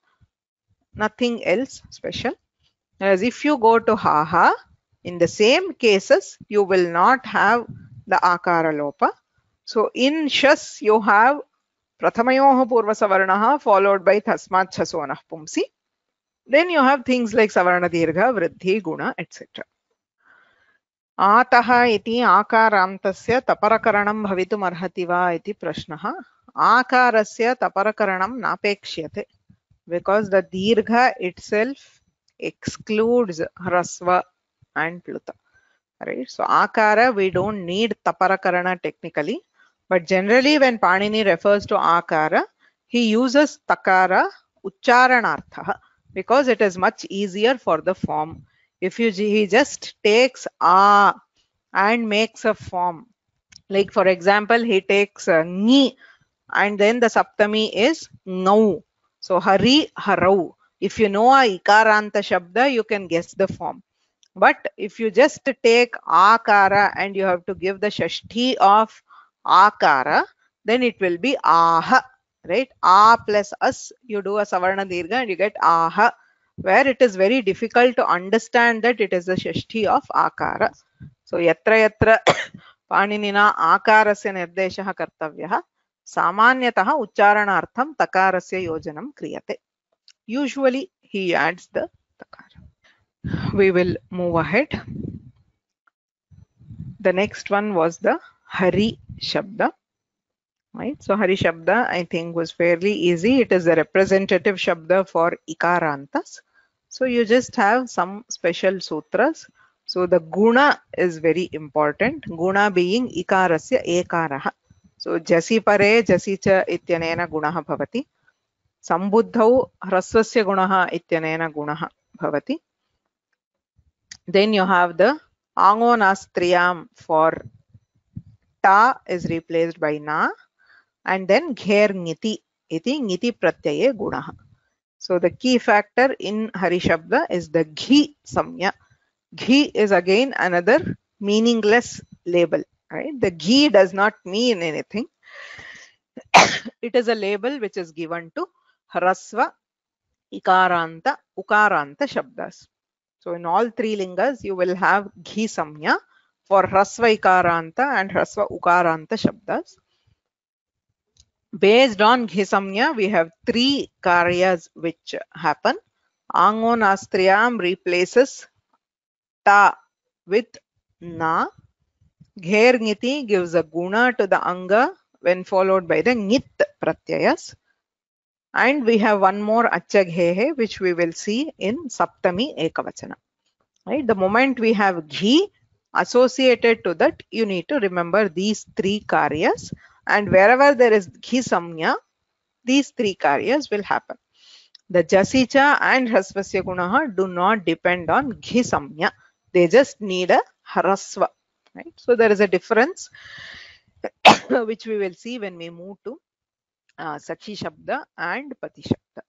Nothing else special. Whereas if you go to Haha, in the same cases, you will not have the Akara Lopa. So in Shas, you have Pratamayoha Purva Savarnaha followed by Tasmat Chasonah Pumsi. Then you have things like Savarna Dirgha, Vriddhi, Guna, etc. आतः इति आकारान्तस्य तपरकरणं भवितुमर्हति वा इति प्रश्नः आकारस्य तपरकरणं नापेक्ष्यते because the dirgha itself excludes hrasva and pluta right? So akara we don't need taparakarana technically but generally when panini refers to akara he uses takara ucharanartha because it is much easier for the form. If you he just takes a and makes a form like for example he takes ni and then the saptami is ngau so hari harau if you know a ikaranta shabda you can guess the form but if you just take akara and you have to give the shashti of akara then it will be aha right a plus us you do a savarna dirgha and you get aha where it is very difficult to understand that it is the shashti of akara so yatra yatra पाणिनिना आकारस्य निर्देशः कर्तव्यः सामान्यतः उच्चारणार्थं तकारस्य योजनं क्रियते usually he adds the takara we will move ahead the next one was the hari shabda right so hari shabda i think was fairly easy it is a representative shabda for ikarantas so you just have some special sutras so the guna is very important guna being ikarasya ekarah सो जसी परे, जसी चन गुण संबुद्ध ह्रस्व से गुण इतन गुण then you have the आंगो नास्त्रियाम फॉर टा इज़ रिप्लेस्ड बाय ना एंड देन घेर निति इति निति प्रत्यय गुण। So the key factor in हरिशब्द is the घी सम्य घी is again another meaningless label right? The ghi does not mean anything. It is a label which is given to hrasva ikaranta ukaranta shabdas. So in all three lingas you will have ghi samya for hrasva ikaranta and hrasva ukaranta shabdas. Based on ghi samya we have three karyas which happen. Angonastriyam replaces ta with na gher ngiti gives a guna to the anga when followed by the ngit pratyayas. And we have one more achaghehe which we will see in saptami ekavachana. Right? The moment we have ghi associated to that you need to remember these three karyas. And wherever there is ghi samnya these three karyas will happen. The jasicha and hrasvasya gunaha do not depend on ghi samnya. They just need a hrasva right so there is a difference which we will see when we move to uh, Sakhi Shabda and Pati Shabda.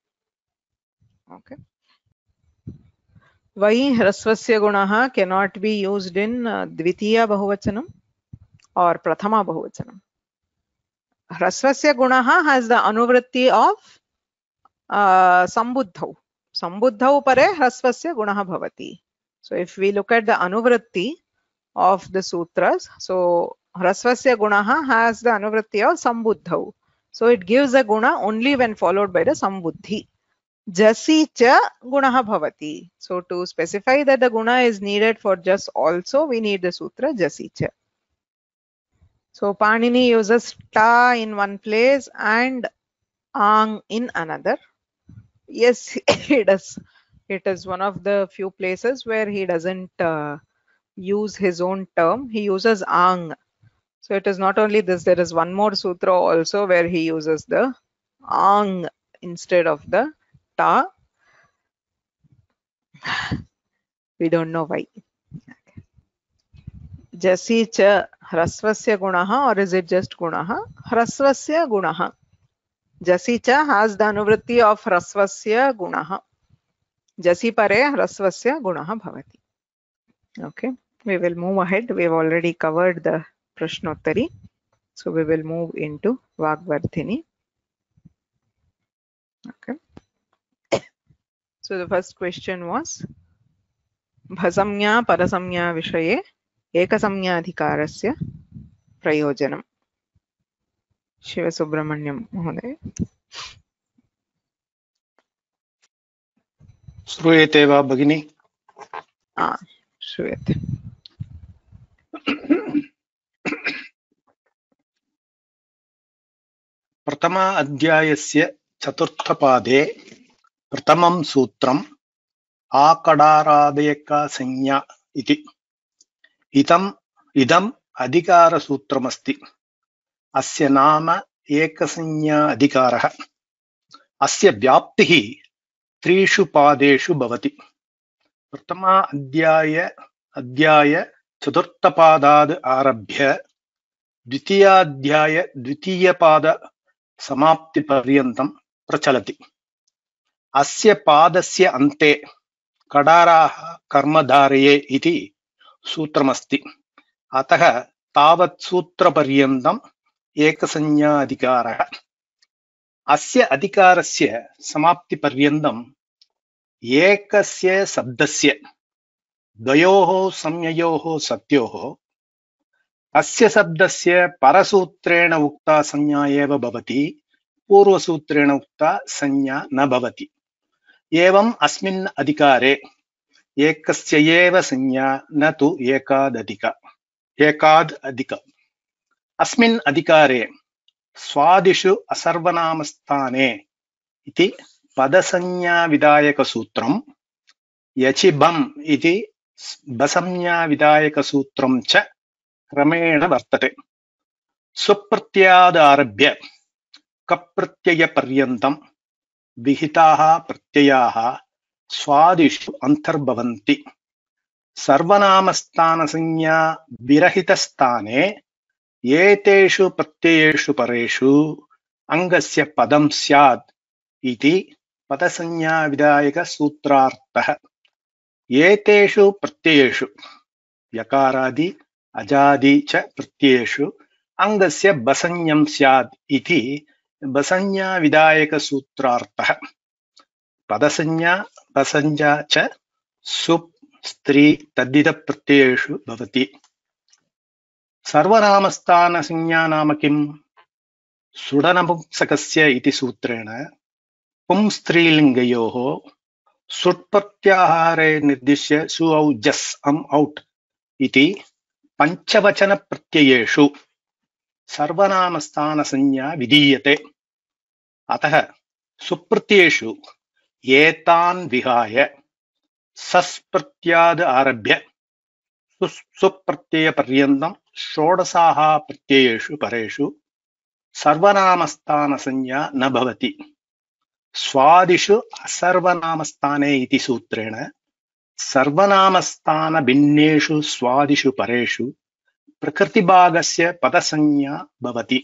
Okay. Why Hrasvasya Gunaha cannot be used in uh, Dvitiya Bahuvachanam or Prathama Bahuvachanam? Hrasvasya Gunaha has the anuvritti of uh, sambuddhau. Sambuddhau pare hrasvasya gunah bhavati. So if we look at the anuvritti of the sutras, so hrasvasya gunaha has the anuvritti of sambuddhau. So it gives a guna only when followed by the sambuddhi. Jasi cha gunaha bhavati. So to specify that the guna is needed for just also, we need the sutra jasi cha. So Panini uses ta in one place and ang in another. Yes, he does. It is one of the few places where he doesn't uh, use his own term. He uses ang. So it is not only this, there is one more sutra also where he uses the ang instead of the ta. We don't know why. Jasi cha hrasvasya gunaha or is it just gunaha? Hrasvasya gunaha. Jasi cha has the of hrasvasya gunaha. Jasi pare hrasvasya gunaha bhavati. Okay, we will move ahead. We've already covered the Prashnottari. So we will move into Vagvardhini. Okay. So the first question was Bhasamya Parasamya Vishaye Ekasamyadhikarasya Prayojanam. Shivasubramanyam Mohoday. श्रूयते वा Ah. श्रूयते प्रथम अध्यायस्य चतुर्थपादे प्रथमं सूत्रम् आकडारादेकसंज्ञा इति. इदम् इदम् अधिकारसूत्रमस्ति. अस्य नाम एकसंज्ञा अधिकारः. अस्य व्याप्तिः त्रिषु पादेषु भवति. प्रथम अध्याय अध्याय चतुर्थपादाद् आरभ्य, द्वितीयाध्याय द्वितीयपाद समाप्तिपर्यन्तं प्रचलति। अस्य पादस्य अन्ते कडाराः कर्मधारये इति सूत्रमस्ति। अतः तावत् सूत्रपर्यन्तम् एकसंज्ञा अधिकारः अस्य अधिकारस्य समाप्तिपर्यन्तम् एकस्य शब्दस्य। द्वयोः संज्ञयोः सत्योः। अस्य शब्दस्य परसूत्रेण उक्ता संज्ञा एव भवति, पूर्वसूत्रेण उक्ता संज्ञा न भवति। एवम् अस्मिन् अधिकारे एकस्य एव संज्ञा न तु एकादधिक, एकाद् अधिक। अस्मिन् अधिकारे स्वादिषु असर्वनामस्थाने इति पदसंज्ञाविधायकसूत्रम् यचिभम् इति बसंज्ञाविधायकसूत्रं च क्रमेण वर्तते सुप्रत्ययादारभ्य कप्रत्ययपर्यन्तं विहिताः प्रत्ययाः स्वादिषु अन्तर्भवन्ति सर्वनामस्थानसंज्ञा विरहितस्थाने एतेषु प्रत्ययेषु परेषु अङ्गस्य पदं स्यात् इति पदसंज्ञाविधायकसूत्रार्थः एतेषु प्रत्ययेषु यकारादि अजादि च प्रत्ययेषु अङ्गस्य बसंज्ञं स्यात् इति बसंज्ञाविधायकसूत्रार्थः पदसंज्ञा बसंज्ञा च सुप् स्त्री तद्धितप्रत्ययेषु भवति सर्वनामस्थानसंज्ञा नाम किम् सुडनपुंसकस्य इति सूत्रेण पुंस्त्रीलिङ्गयोः सुट्प्रत्याहारे निर्दिश्य सु औ जस् अम् औट् इति पञ्चवचनप्रत्ययेषु सर्वनामस्थानसंज्ञा विधीयते। अतः सुप्रत्ययेषु एतान् विहाय सस्प्रत्याद् आरभ्य सुप्रत्ययपर्यन्तं षोडशाः प्रत्ययेषु परेषु सर्वनामस्थानसंज्ञा न भवति। स्वादिषु असर्वनामस्थाने इति सूत्रेण सर्वनामस्थानभिन्नेषु स्वादिषु परेषु प्रकृतिभागस्य पदसंज्ञा भवति।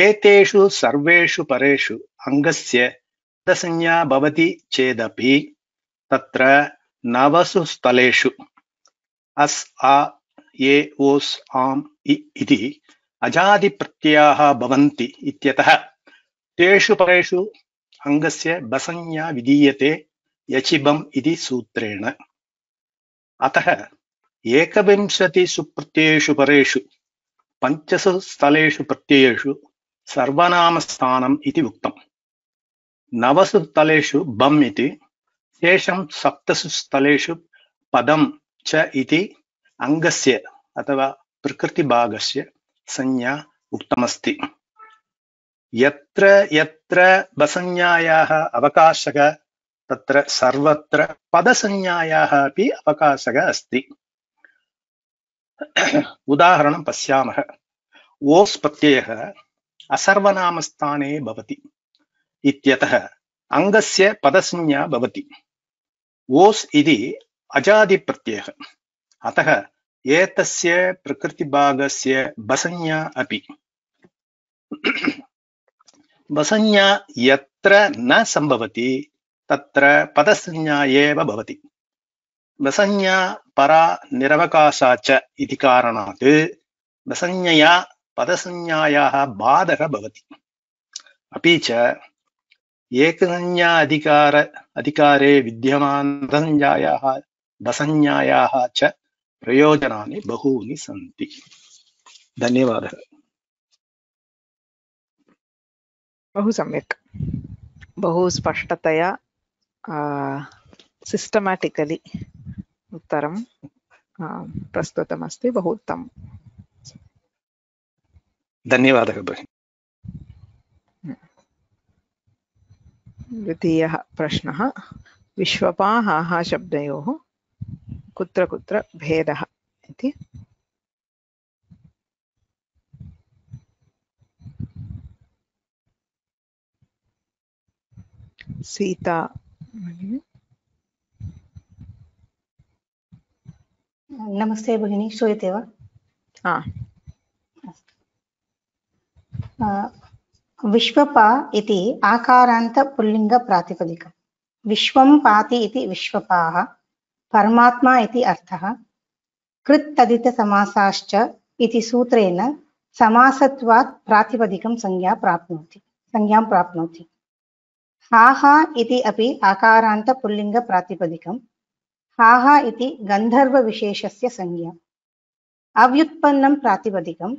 एतेषु सर्वेषु परेषु अङ्गस्य पदसंज्ञा भवति चेदपि तत्र नवसु स्थलेषु। अस् आ ए ओस् आम् इति अजादिप्रत्ययाः भवन्ति इत्यतः तेषु परेषु అంగస్య బసంజ్ఞా విధీయతే యచిబం ఇది సూత్రేణ అత ఏకవింశతి సుప్రత్యయేషు పరేషు పంచసు స్థలేషు ప్రత్యయేషు సర్వనామస్థానం ఇది ఉక్తం నవసు స్థలేషు బం ఇది శేషం సప్తసు స్థలేషు పదం చ ఇది అంగస్య అథవా ప్రకృతి భాగస్య సంజ్ఞ ఉక్తమస్తి यत्र यत्र बसंज्ञायाः अवकाशः तत्र सर्वत्र पदसंज्ञायाः अपि अवकाशः अस्ति उदाहरणं पश्यामः ओस् प्रत्ययः असर्वनामस्थाने भवति इत्यतः अङ्गस्य पदसंज्ञा भवति ओस् इति अजादिप्रत्ययः अतः एतस्य प्रकृतिभागस्य बसंज्ञा अपि बसंज्ञा यत्र न सम्भवति तत्र पदसंज्ञा एव भवति। बसंज्ञा परा निरवकाशा च इति कारणात् बसंज्ञया पदसंज्ञायाः बाधः भवति। अपि च एकसंज्ञा अधिकार अधिकारे विद्यमानसंज्ञायाः बसंज्ञायाः च प्रयोजनानि बहूनि सन्ति। धन्यवादः। बहु सम्यक्। बहु स्पष्टतया सिस्टमेटिकलि उत्तरं प्रस्तुतमस्ति बहु उत्तमम्। धन्यवादः भगिनि। द्वितीयः प्रश्नः विश्वपाहाः शब्दयोः कुत्र कुत्र भेदः इति। सीता नमस्ते भगिनी श्रूयते वा? विश्वपा इति आकारान्तपुल्लिङ्गप्रातिपदिकम् विश्वं पाति इति विश्वपाः परमात्मा इति अर्थः कृत् इति सूत्रेण समासत्वात् प्रातिपदिकं संज्ञा प्राप्नोति संज्ञां प्राप्नोति। हाः इति अपि आकारान्तपुल्लिङ्गप्रातिपदिकं हाः इति गन्धर्वविशेषस्य संज्ञा। अव्युत्पन्नं प्रातिपदिकम्।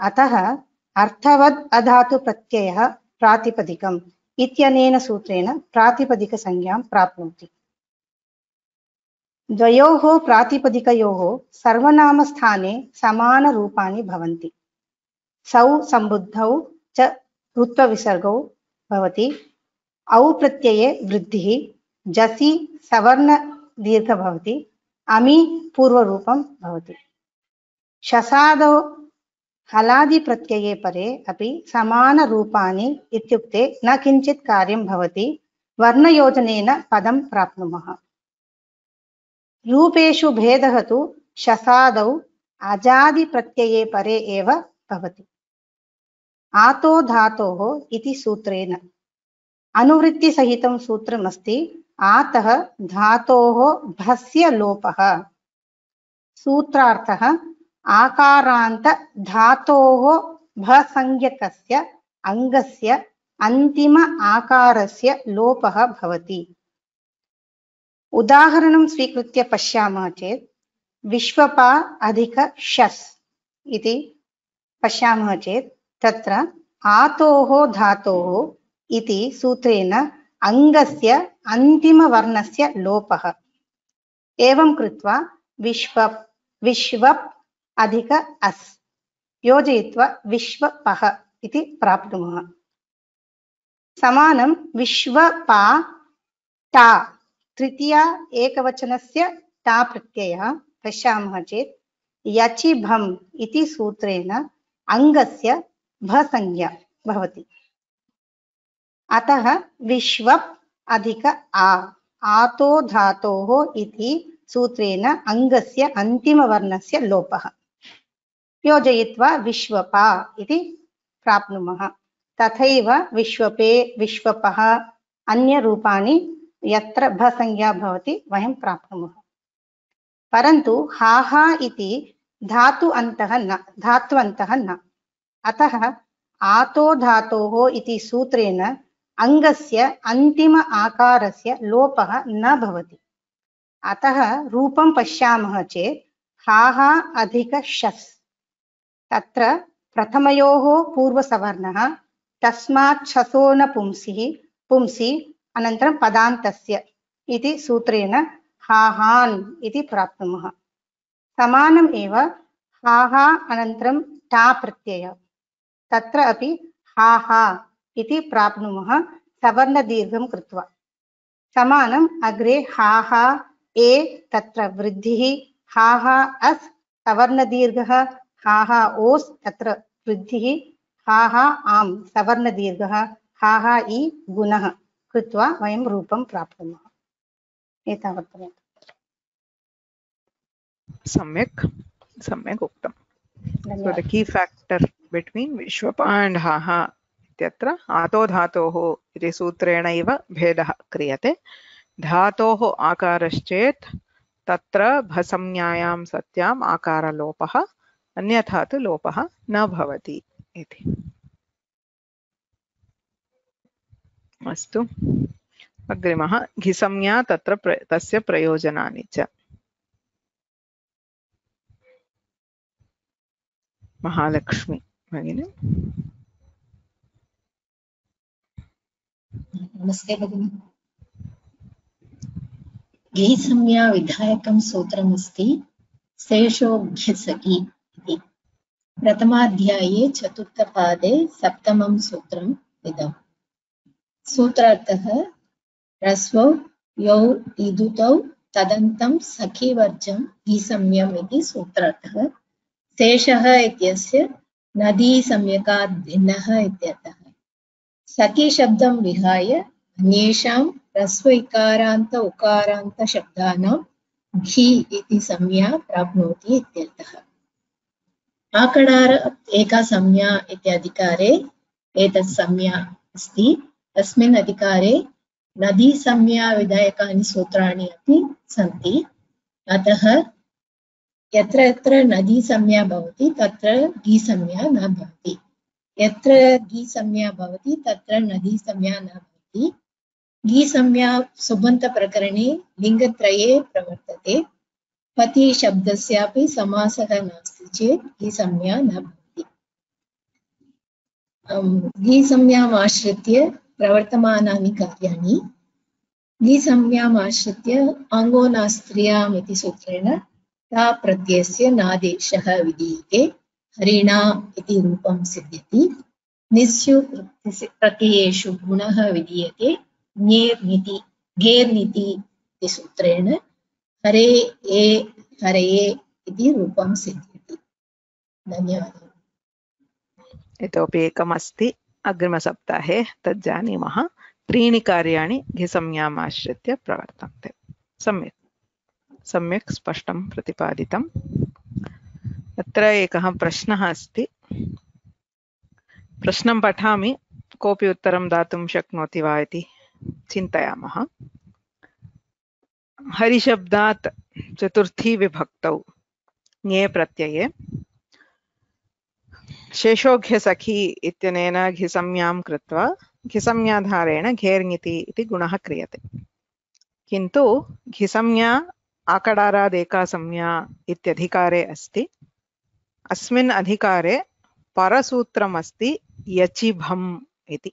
अतः अर्थवद् अधातु प्रत्ययः प्रातिपदिकम् इत्यनेन सूत्रेण प्रातिपदिकसंज्ञां प्राप्नोति। द्वयोः प्रातिपदिकयोः सर्वनामस्थाने समानरूपाणि भवन्ति। सौ सम्बुद्धौ च ऋत्वविसर्गौ भवति। औ प्रत्यये वृद्धिः जसि सवर्णदीर्घ भवति अमि पूर्वरूपं भवति। शसादौ हलादिप्रत्यये परे अपि समानरूपाणि इत्युक्ते न किञ्चित् कार्यं भवति, वर्णयोजनेन पदं प्राप्नुमः। रूपेषु भेदः तु शसादौ अजादिप्रत्यये परे एव भवति। आतो धातोः इति सूत्रेण। अनुवृत्तिसहितं सूत्रमस्ति, आतः धातोः भस्य लोपः। सूत्रार्थः, आकारान्त धातोः भसंज्ञकस्य अङ्गस्य अन्तिम आकारस्य लोपः भवति। उदाहरणं स्वीकृत्य पश्यामः चेत्, विश्वपा अधिक शस् इति पश्यामः चेत्, तत्र आतोः धातोः इति सूत्रेण अङ्गस्य अन्तिमवर्णस्य लोपः। एवं कृत्वा विश्व विश्वप् अधिक अस्, योजयित्वा विश्वपः इति प्राप्नुमः। समानं विश्वपा टा, तृतीया एकवचनस्य टा प्रत्ययः, पश्यामः चेत् यचिभम् इति सूत्रेण अङ्गस्य भसंज्ञा भवति। अतः विश्वप् अधिक आ, आतो धातोः इति सूत्रेण अङ्गस्य अन्तिमवर्णस्य लोपः। योजयित्वा विश्वपा इति प्राप्नुमः। तथैव विश्वपे, विश्वपः अन्यरूपाणि यत्र भसंज्ञा भवति वयं प्राप्नुमः। परन्तु हाः इति धातु अन्तः न धात्वन्तः न। अतः आतो धातोः इति सूत्रेण अङ्गस्य अन्तिम आकारस्य लोपः न भवति। अतः रूपं पश्यामः चेत् हाः अधिक शस्। तत्र प्रथमयोः पूर्वसवर्णः, तस्मात् छसो न पुंसिः पुंसि अनन्तरं पदान्तस्य इति सूत्रेण हाहान् इति प्राप्नुमः। समानम् एव हाः अनन्तरं टा प्रत्यय। तत्र अपि हाहा इति प्राप्नुमः सवर्णदीर्घं कृत्वा। समानम् अग्रे हाहा ए तत्र वृद्धिः हाहा अस् सवर्णदीर्घः हा ओस् तत्र वृद्धिः हा हाहा आम् सवर्णदीर्घः हाहा इ गुणः कृत्वा वयं रूपं प्राप्नुमः। एतावत् पर्यन्तम् सम्यक् सम्यक् उक्तम्। So the धन्यवादः। key factor between Vishwapa and Haha इत्यत्र आतो धातोः इति सूत्रेण इव भेदः क्रियते। धातोः आकारश्चेत् तत्र भसंज्ञायां सत्याम् आकारलोपः, अन्यथा तु लोपः न भवति इति। अस्तु। अग्रिमः, घिसंज्ञा तत्र प्र, तस्य प्रयोजनानि च। महालक्ष्मी, भगिनी। नमस्ते भगिनि। घीसंज्ञा विधायकं सूत्रमस्ति शेषोऽभ्यसकी इति। प्रथमाध्याये चतुर्थपादे सप्तमं सूत्रम् इदम् सूत्रार्थः, ह्रस्वौ यौ इदुतौ, तदन्तं, सखीवर्जं घीसंज्ञम् इति सूत्रार्थः। शेषः इत्यस्य नदीसंज्ञकात् भिन्नः इत्यर्थः। सखी शब्दं विहाय, अन्येषां ह्रस्व इकारान्त घी इति संज्ञा प्राप्नोति इत्यर्थः। आकडार एका संज्ञा इति अधिकारे एतत् संज्ञा अस्ति। अस्मिन् अधिकारे नदीसंज्ञा विधायकानि सूत्राणि अपि सन्ति। अतः यत्र यत्र नदीसंज्ञा भवति, तत्र घीसंज्ञा न भवति। यत्र घीसंज्ञा भवति तत्र नदीसंज्ञा न भवति। घीसंज्ञा सुबन्तप्रकरणे लिङ्गत्रये प्रवर्तते। पतिशब्दस्यापि समासः नास्ति चेत् घीसंज्ञा न भवति। अम्, घीसंज्ञाम् आश्रित्य प्रवर्तमानानि कार्याणि। घीसंज्ञाम् आश्रित्य आङ्गोनास्त्रियाम् इति सूत्रेण ता प्रत्ययस्य नादेशः विधीयते। हरिणा इति रूपं सिद्ध्यति। निस्यु प्रत्ययेषु गुणः विधीयते। इति सूत्रेण हरे ए हरये इति रूपं सिद्ध्यति। धन्यवादः। इतोपि एकमस्ति अग्रिमसप्ताहे तत् जानीमः त्रीणि कार्याणि घिसंज्ञाम् आश्रित्य प्रवर्तन्ते। सम्यक्। सम्यक् स्पष्टं अत्र एकः प्रश्नः अस्ति। प्रश्नं पठामि, कोऽपि उत्तरं दातुं शक्नोति वा इति चिन्तयामः। हरिशब्दात् चतुर्थी विभक्तौ ङे प्रत्यये। शेषोघ्यसखी इत्यनेन घिसंज्ञां कृत्वा, घिसंज्ञाधारेण घेर्ङिति इति गुणः क्रियते। किन्तु, घिसंज्ञा आकडारादेका संज्ञा इत्यधिकारे अस्ति। अस्मिन् अधिकारे परसूत्रम् अस्ति यचिभम् इति।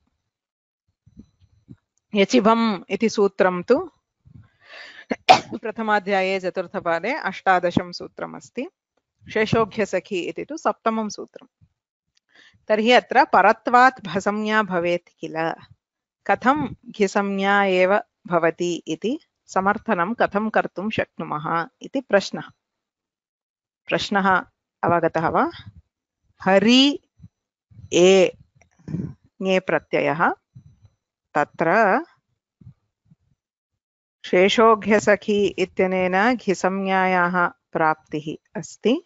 यचिभम् इति सूत्रं तु प्रथमाध्याये चतुर्थपादे अष्टादशं सूत्रम् अस्ति शेषोघ्यसखी इति तु सप्तमं सूत्रम्। तर्हि अत्र परत्वात् भसंज्ञा भवेत् किल? कथं घिसंज्ञा एव भवति इति समर्थनं कथं कर्तुं शक्नुमः इति प्रश्नः। प्रश्नः अवगतः वा? हरि ए, ङे प्रत्ययः। तत्र शेषोघ्यसखी इत्यनेन घिसंज्ञायाः प्राप्तिः अस्ति।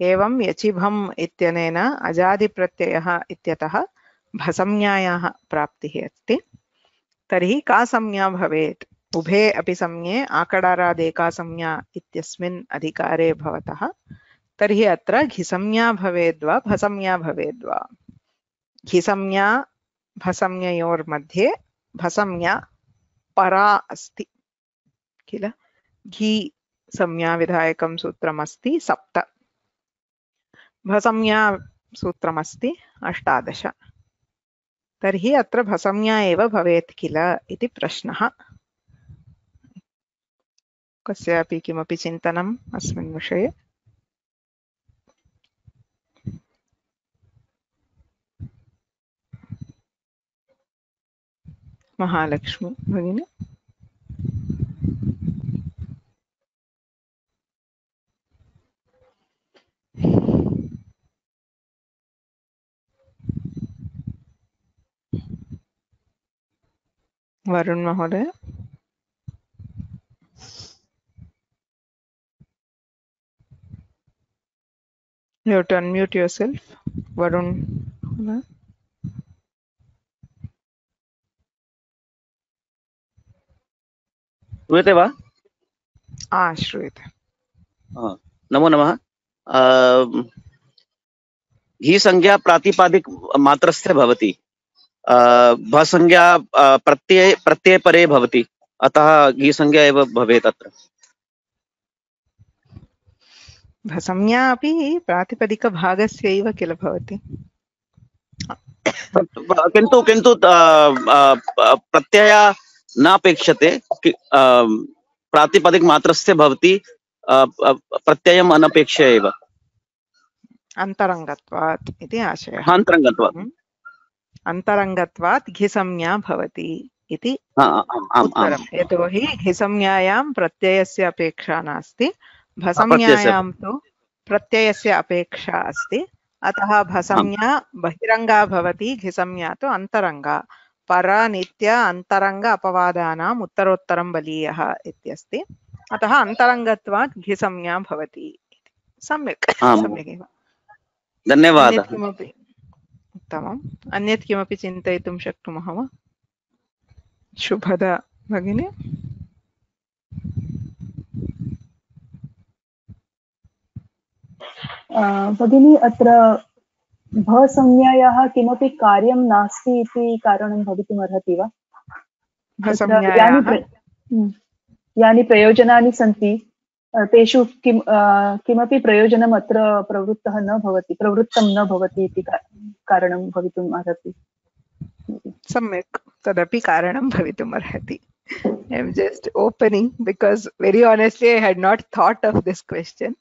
एवं यचिभम् इत्यनेन अजादिप्रत्ययः इत्यतः भसंज्ञायाः प्राप्तिः अस्ति। तर्हि का संज्ञा भवेत्? उभे अपि संज्ञे, आकडारादेका संज्ञा इत्यस्मिन् अधिकारे भवतः। तर्हि अत्र घिसंज्ञा भवेद्वा भसंज्ञा भवेद्वा। घिसंज्ञा भसम्ययोर्मध्ये भसम्या परा अस्ति। किल? घी संज्ञाविधायकं सूत्रमस्ति, सप्त। भसंज्ञा सूत्रमस्ति, अष्टादश। तर्हि अत्र भसंज्ञा एव भवेत् किल इति प्रश्नः। कस्यापि किमपि चिन्तनम् अस्मिन् विषये। महालक्ष्मी भगिनी वरुण महोदय You have to unmute yourself, Varun. श्रूयते वा? आ श्रूयते। नमो नमः। घी संज्ञा प्रातिपादिक मात्रस्य भवति। अ, भसंज्ञा अ, प्रत्यय प्रत्ययपरे भवति। अतः घी संज्ञा एव भवेत् अत्र। भसंज्ञा अपि प्रातिपदिकभागस्यैव किल भवति? किन्तु किन्तु प्रत्यय न अपेक्षते कि- अ, प्रातिपदिक मात्रस्य भवति प्रत्ययम् अनपेक्ष्य एव। अन्तरङ्गत्वात् इति आशयः। अन्तरङ्गत्वा अन्तरङ्गत्वात् घिसंज्ञा भवति इति हा, आम् आम् आम्। उत्तरं। यतोहि घिसंज्ञायां प्रत्ययस्य अपेक्षा नास्ति भसंज्ञायां तु प्रत्ययस्य अपेक्षा अस्ति अतः भसंज्ञा बहिरङ्गा भवति घिसंज्ञा तु अन्तरङ्गा। पर नित्य अन्तरङ्ग अपवादानाम् उत्तरोत्तरं बलीयः इत्यस्ति। अतः अन्तरङ्गत्वात् घिसंज्ञा भवति। सम्यक्। सम्यगेव। धन्यवादः। किमपि उत्तमम्। अन्यत् किमपि चिन्तयितुं शक्नुमः वा? शुभदा भगिनी। भगिनी अत्र भसंज्ञायाः किमपि कार्यं नास्ति इति कारणं भवितुमर्हति वा? यानि प्र- हम्म, यानि प्रयोजनानि सन्ति तेषु किं किमपि प्रयोजनम् अत्र प्रवृत्तः न भवति प्रवृत्तं न भवति इति कारणं भवितुम् अर्हति। सम्यक्। तदपि कारणं भवितुम् अर्हति। M just opening because very honestly I had not thought of this question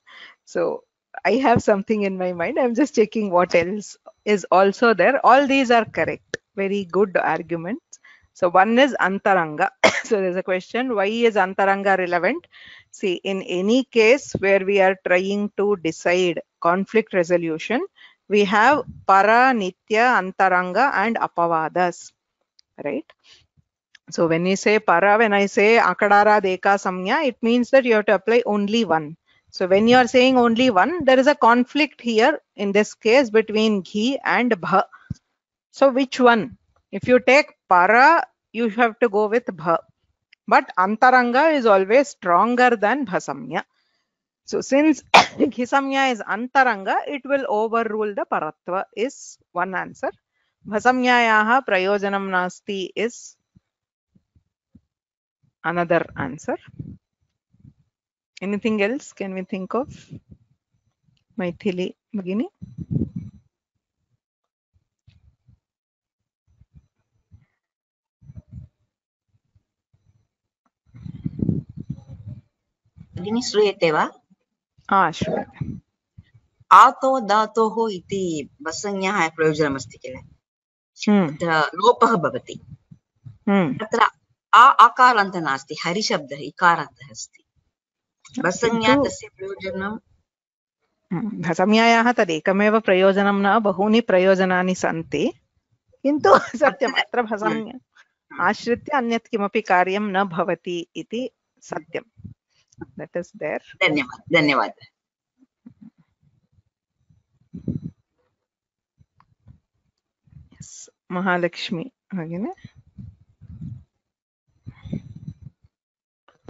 so I have something in my mind. I'm just checking what else is also there. All these are correct. Very good arguments. So one is Antaranga. so there's a question, why is Antaranga relevant? See, in any case where we are trying to decide conflict resolution, we have Para, Nitya, Antaranga and Apavadas, right? So when you say Para, when I say Akadara Deka Samnya, it means that you have to apply only one. So when you are saying only one, there is a conflict here in this case between Ghi and Bha. So which one? If you take Para, you have to go with Bha. But Antaranga is always stronger than Bhasamya. So since Ghisamya is Antaranga, it will overrule the Paratva is one answer. Bhasamyayaha prayojanam nasti is another answer Anything else can we think of? Maithili Bhagini? भगिनी श्रूयते वा Ah, श्रूयते आतो धातोः इति वसंज्ञाः प्रयोजनमस्ति किल Hmm. तत्र लोपः भवति Hmm. तत्र आ आकारान्तः नास्ति हरिशब्दः इकारान्तः अस्ति किन्तु- तस्य तदेकमेव प्रयोजनं न बहूनि प्रयोजनानि सन्ति। किन्तु सत्यम् अत्र भसम्य आश्रित्य अन्यत् किमपि कार्यं न भवति इति सत्यं दट् इस् देर् धन्यवादः धन्यवादः। महालक्ष्मी भगिनी।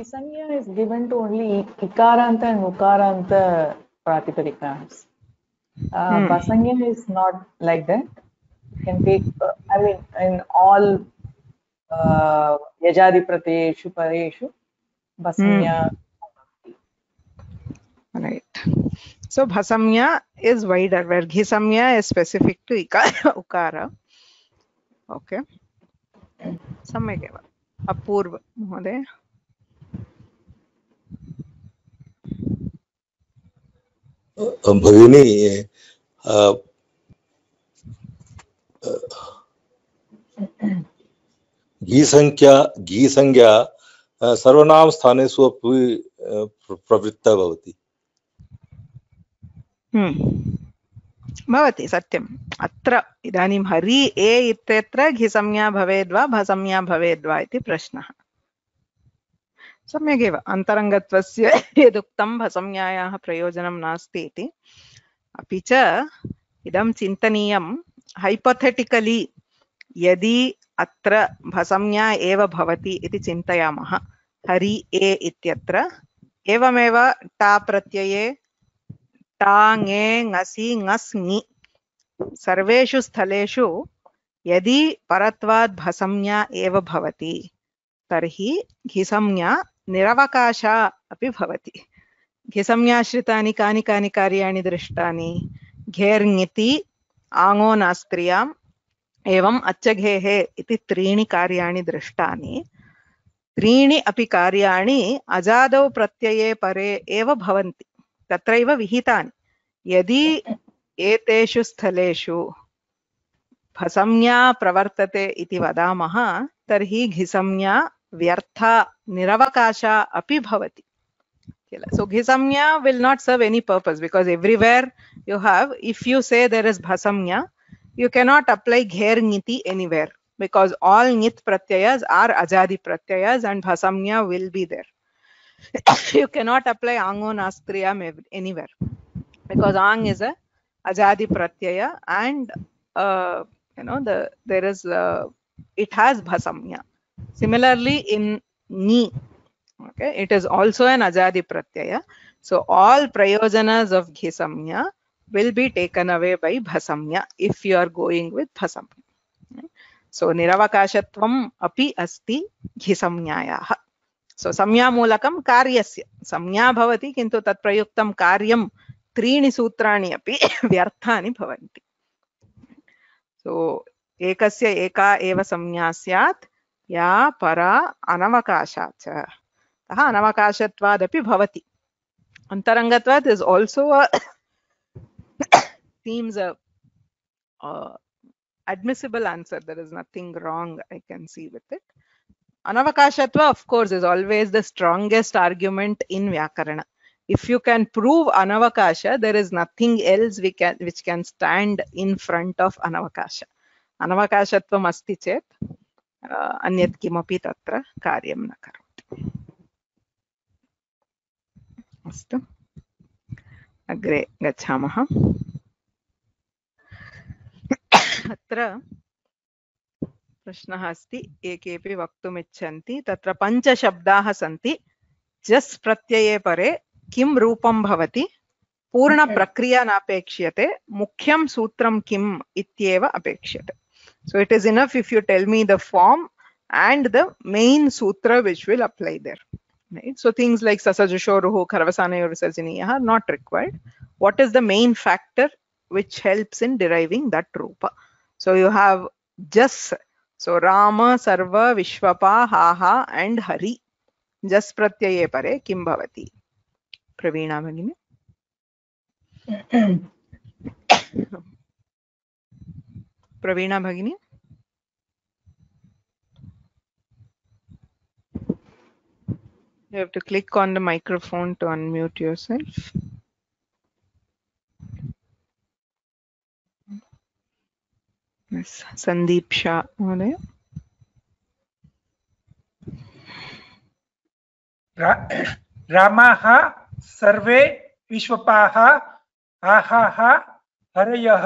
Samya is given to only Ikaranta and Ukaranta Pratipadikams. Uh, Hmm. Is not like that. You can take, uh, I mean, in all uh, yajadi pratyeshu pareshu, basanya. Right. So bhasamya is wider, where ghisamya is specific to ikara, ukara. Okay. सम्यक् एव अपूर्व महोदय भगिनी अ, घीसङ्ख्या घीसंज्ञा सर्वनाम स्थानेषु अपि प्रवृत्ता भवति। हम्म। भवति सत्यम्। अत्र इदानीं हरि ए इत्यत्र घिसंज्ञा भवेद् वा भसंज्ञा भवेद् वा इति प्रश्नः। सम्यगेव, अन्तरङ्गत्वस्य यदुक्तं भसंज्ञायाः प्रयोजनं नास्ति इति। अपि च इदं चिन्तनीयं हैपोथेटिकलि यदि अत्र भसंज्ञा एव भवति इति चिन्तयामः, हरि ए इत्यत्र, एवमेव टा प्रत्यये, टा ङे ङसि ङस् ङि सर्वेषु स्थलेषु यदि परत्वात् भसंज्ञा एव भवति, तर्हि घिसंज्ञा निरवकाशा अपि भवति। घिसंज्ञाश्रितानि कानि कानि कार्याणि दृष्टानि, घेर्ङिति, आङो नास्त्रियाम्, एवम् अच्चघेः इति त्रीणि कार्याणि दृष्टानि। त्रीणि अपि कार्याणि अजादौ प्रत्यये परे एव भवन्ति, तत्रैव विहितानि। यदि एतेषु स्थलेषु भसंज्ञा प्रवर्तते इति वदामः, तर्हि घिसंज्ञा व्यर्था निरवकाशा अपि भवति so ghisamnya will not serve any purpose because everywhere you have if you say there is bhasamnya you cannot apply gher niti anywhere because all nit pratyayas are ajadi pratyayas and bhasamnya will be there you cannot apply ango nastriyam anywhere because ang is a ajadi pratyaya and uh, you know the there is uh, it has bhasamnya similarly in ni okay it is also an ajadi pratyaya so all prayojanas of ghisamnya will be taken away by bhasamnya if you are going with bhasamnya so niravakashatvam api asti ghisamnyayah so संज्ञामूलकं कार्यस्य संज्ञा भवति किन्तु तत् प्रयुक्तं कार्यं त्रीणि सूत्राणि अपि व्यर्थानि भवन्ति सो एकस्य एका एव संज्ञा स्यात् या परा अनवकाशात् अतः अनवकाशत्वादपि भवति अन्तरङ्गत्वात् is also seems a uh, admissible answer there is nothing wrong i can see with it anavakashatva of course is always the strongest argument in vyakarana if you can prove anavakasha there is nothing else we can which can stand in front of anavakasha anavakashatvam asti chet uh, अन्यत् किमपि तत्र कार्यं न करोति। अस्तु। अग्रे गच्छामः। अत्र प्रश्नः अस्ति, ये केऽपि वक्तुमिच्छन्ति, तत्र पञ्चशब्दाः सन्ति। जस् प्रत्यये परे किं रूपं भवति? पूर्णप्रक्रिया नापेक्ष्यते, मुख्यं सूत्रं किम् इत्येव अपेक्ष्यते। So it is enough if you tell me the form and the main sutra which will apply there right? So things like sasajushoruhu kharvasanayoru sajiniya are not required. What is the main factor which helps in deriving that rupa? So you have just so rama sarva vishwapa haha and hari. Jas pratyaye pare kim bhavati? Praveena bhagini praveena bhagini You have to click on the microphone to unmute yourself. Yes, Sandeep Shah. Mahodaya. रा- रामाः सर्वे विश्वपाः आहाः हरयः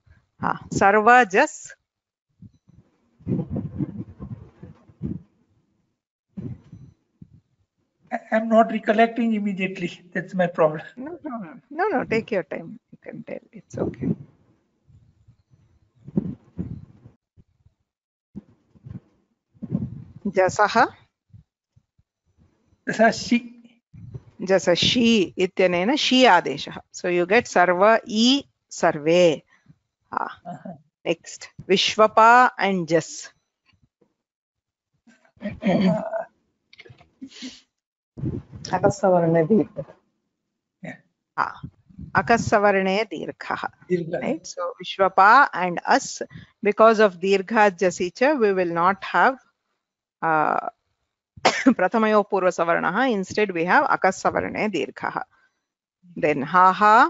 Uh, Sarva I'm not recollecting immediately. That's my problem. No problem. No, no, no, take your time. You can tell. It's okay. Jasaha. Jasashi. Jasashi. Ityanena shi adesha. So you get sarva e sarve. Uh-huh. Next, Vishwapa and Jas. Akasavarane Dirgha. Yeah. Ah. Akasavarane Dirgha. Right? So Vishwapa and us, because of Dirgha Jasicha, we will not have uh, Prathamayo Purva Savaranaha. Instead, we have Akasavarane Dirgha. Then Haha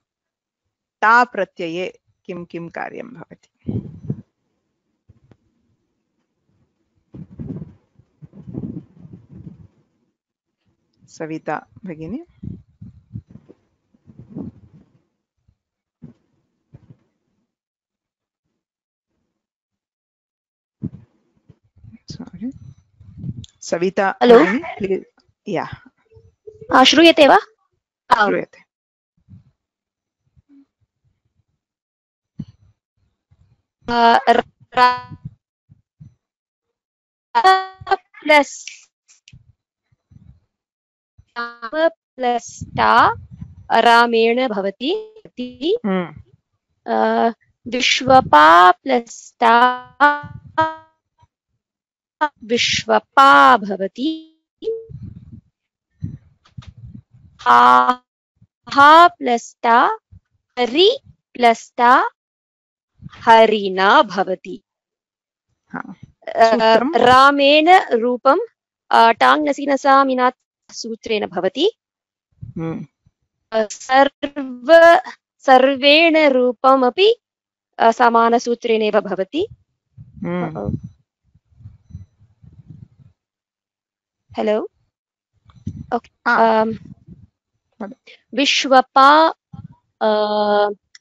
ता प्रत्यये किम किम कार्यम भवति? सविता भगिनी। Savita hello या श्रूयते वा? श्रूयते। आ, रा- राम प्लस् टा रामेण भवति। इति, हम्म। विश्वपा प्लस् टा विश्वपा भवति। हा प्लस् टा हरि प्लस् टा हरिना भवति। रामेण रूपं टाङ् नसीनसामिनात् सूत्रेण भवति। सर्व सर्वेण रूपमपि समानसूत्रेणेव भवति। हेलो? विश्वपा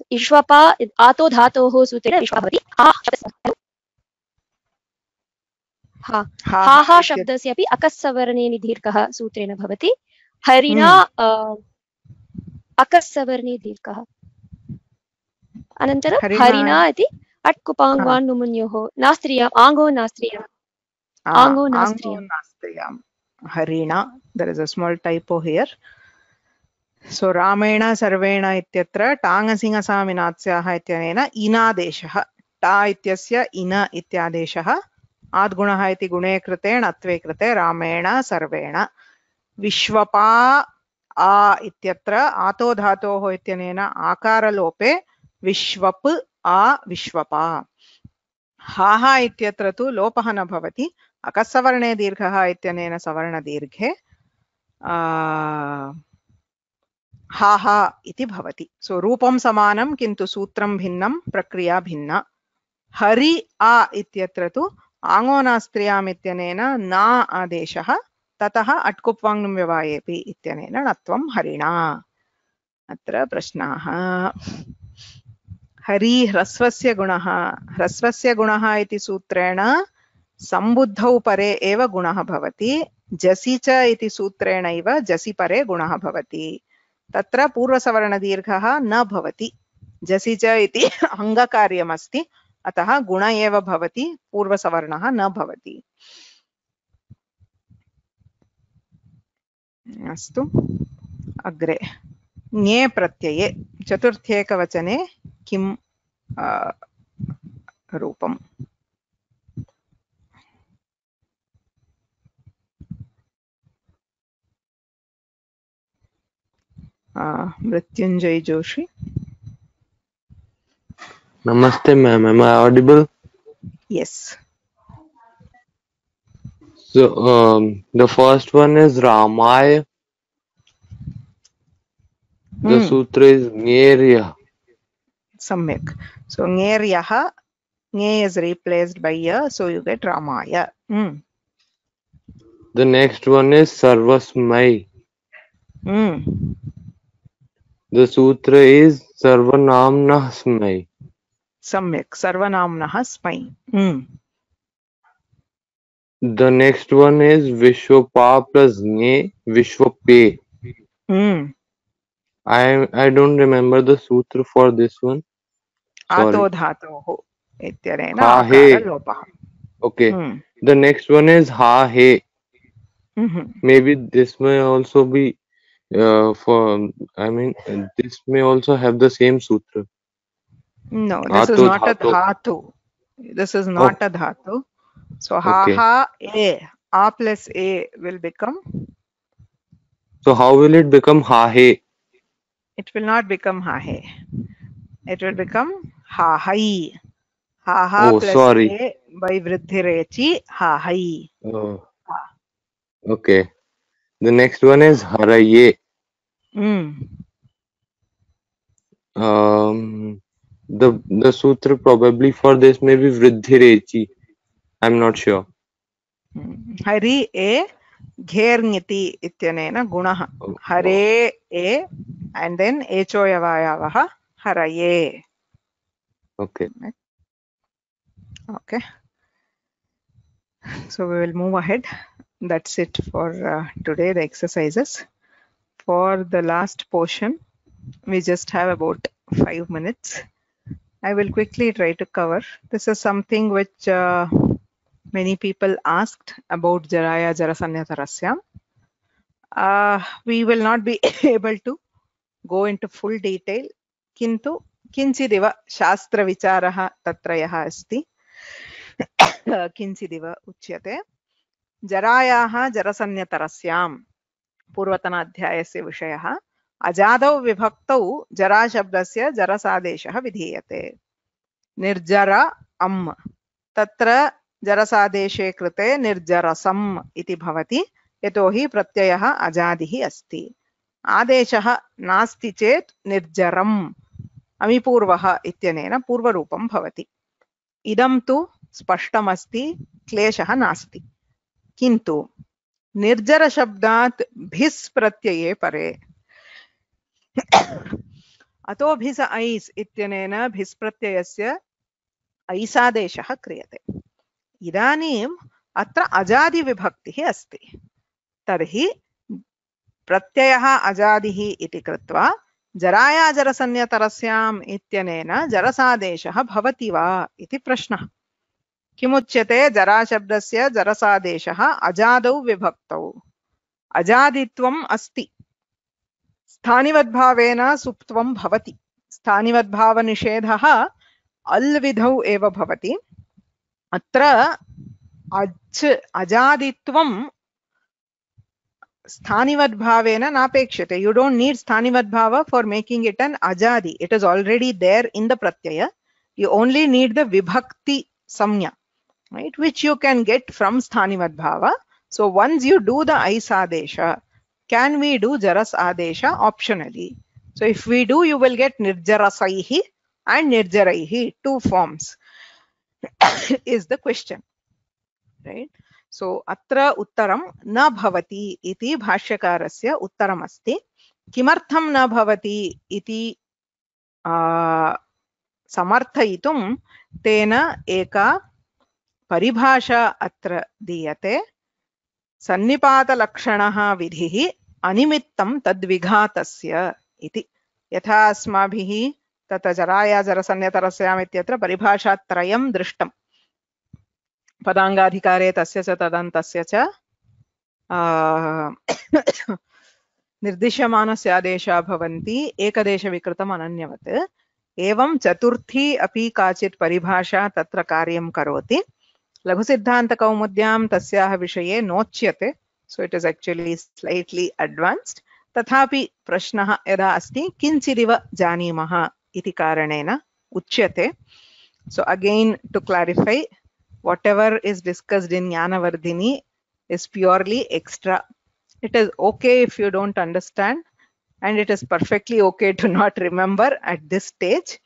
विश्वपा आतो धातोः सूत्रेण विश्वः भवति। हा हा। हा हा हा शब्दस्य अपि अकस्सवर्णे दीर्घः सूत्रेण भवति। हरिणा अ, अकस्सवर्णे दीर्घः। अनन्तरं हरिणा- हरिणा इति अट्कुपाङ्गान् नुमुन्योः। नास्त्रियाम् आङ्गो नास्त्रियाम्। आङ्गो नास्त्रियाम्. Harina. There is a small typo here. So Ramena Sarvena इत्यत्र टाङ्गसिंहसामिनात्स्याः इत्यनेन इनादेशः टा इत्यस्य इन इत्यादेशः, आद्गुणः इति गुणे कृते णत्वे कृते रामेण सर्वेण विश्वपा आ इत्यत्र आतो धातोः इत्यनेन आकारलोपे विश्वप् आ विश्वपा। हाः इत्यत्र तु लोपः न भवति, अकस्सवर्णे दीर्घः इत्यनेन सवर्णदीर्घे। आ, हाः इति भवति। सो रूपं समानं किन्तु सूत्रं भिन्नं प्रक्रिया भिन्ना। हरि आ इत्यत्र तु आङ्गोनास्त्रियाम् इत्यनेन न आदेशः ततः अट्कुप्वाङ्नुं व्यवायेपि इत्यनेन णत्वं हरिणा। अत्र प्रश्नाः। हरि ह्रस्वस्य गुणः। ह्रस्वस्य गुणः इति सूत्रेण सम्बुद्धौ परे एव गुणः भवति। जसि च इति सूत्रेणैव जसि परे गुणः भवति। तत्र पूर्वसवर्णदीर्घः न भवति जसि च इति अङ्गकार्यमस्ति, अतः गुण एव भवति, पूर्वसवर्णः न भवति। अस्तु, अग्रे। ङे प्रत्यये, चतुर्थ्येकवचने किं रूपम्? Mrityunjay Joshi. Namaste, ma'am. Am I audible? Yes. So, um, the first one is Ramaya. The Hmm. sutra is Ngerya. Samyak. So Ngeryaha, Nge is replaced by Ya, so you get Ramaya. Mm. The next one is Sarvasmai. Mm. The sutra is Sarvanamnasmai. Samyak. Sarvanamnaha Smai. Mm. The next one is Vishwapa plus Nge, Vishwape. Mm. I I don't remember the sutra for this one. Sorry. धातोः इत्यनेन Ha he. Okay. Hmm. The next one is Ha He. Mhm. Maybe this may also be uh, for, I mean, this may also have the same sutra. No, this is not a dhatu. This is not a dhatu. So ha Okay. ha a. A plus a will become, So how will it become Ha He? it will not become ha he. It will become ha hai. Ha ha Oh, plus sorry. a by vridhirechi ha hai. Oh. Okay. The next one is Haraye. Mm. Um, the the sutra probably for this may be Vriddhirechi. I'm not sure. Mm. Hari A Ghernyati ityanena gunaha. Oh. Hare A and then Echoyavayavaha Haraye. Okay. Okay. So we will move ahead. That's it for uh, today, the exercises for the last portion we just have about five minutes i will quickly try to cover this is something which uh, many people asked about jaraya jarasanyatarasyam uh, we will not be able to go into full detail किन्तु किञ्चिदिव शास्त्रविचारः तत्र यः अस्ति किञ्चिदिव उच्यते जरायाः जरसन्यतरस्यां पूर्वतन अध्यायस्य विषयः विभक्तौ जराशब्दस्य जरसादेशः विधीयते। निर्जर अम्। तत्र जरसादेशे कृते निर्जरसम् इति भवति, यतोहि प्रत्ययः अजादिः अस्ति। आदेशः नास्ति चेत् निर्जरम्, अमिपूर्वः इत्यनेन पूर्वरूपं भवति। इदं तु स्पष्टमस्ति, क्लेशः नास्ति। किन्तु निर्जरशब्दात् भिस् प्रत्यये परे। अतो भिस ऐस् इत्यनेन भिस् प्रत्ययस्य ऐसादेशः क्रियते। इदानीम् अत्र अजादिविभक्तिः अस्ति। तर्हि प्रत्ययः अजादिः इति कृत्वा जरायाजरसन्यतरस्याम् इत्यनेन जरसादेशः भवति वा इति प्रश्नः। किमुच्यते जराशब्दस्य जरसादेशः अजादौ विभक्तौ। अजादित्वम् अस्ति। स्थानिवद्भावेन सुप्त्वं भवति। स्थानिवद्भावनिषेधः अल्विधौ एव भवति। अत्र अज् अजादित्वं स्थानिवद्भावेन नापेक्षते यु डोण्ट् नीड् स्थानिवद्भाव for making it an अजादि. It is already there in the Pratyaya you only need the विभक्ति संज्ञा right, which you can get from Sthanivadbhava. Bhava. So once you do the is adesha, can we do jaras adesha optionally? So if we do, you will get nirjarasaihi and nirjaraihi, two forms, is the question, right? So atra uttaram na bhavati iti bhashyakarasya uttaram asti. Kimartham na bhavati iti uh, samarthaitum tena eka परिभाषा अत्र दीयते। सन्निपातलक्षणः विधिः अनिमित्तं तद्विघातस्य इति। यथा अस्माभिः तत्र जराया जरसन्यतरस्याम् इत्यत्र परिभाषात्रयं दृष्टम्। पदाङ्गाधिकारे तस्य च तदन्तस्य च निर्दिश्यमानस्य आदेशाः भवन्ति एकदेशविकृतम् अनन्यवत्। एवं चतुर्थी अपि काचित् परिभाषा तत्र कार्यं करोति। लघु सिद्धांत कौमुद्याम तस्याह विषये नोच्यते. So it is actually slightly advanced तथापि प्रश्नः यदा अस्ति, किञ्चिदिव जानीमः इति कारणेन उच्यते. So again to clarify whatever is discussed in ज्ञानवर्धिनी is purely extra it is okay if you don't understand and it is perfectly okay to not remember at this stage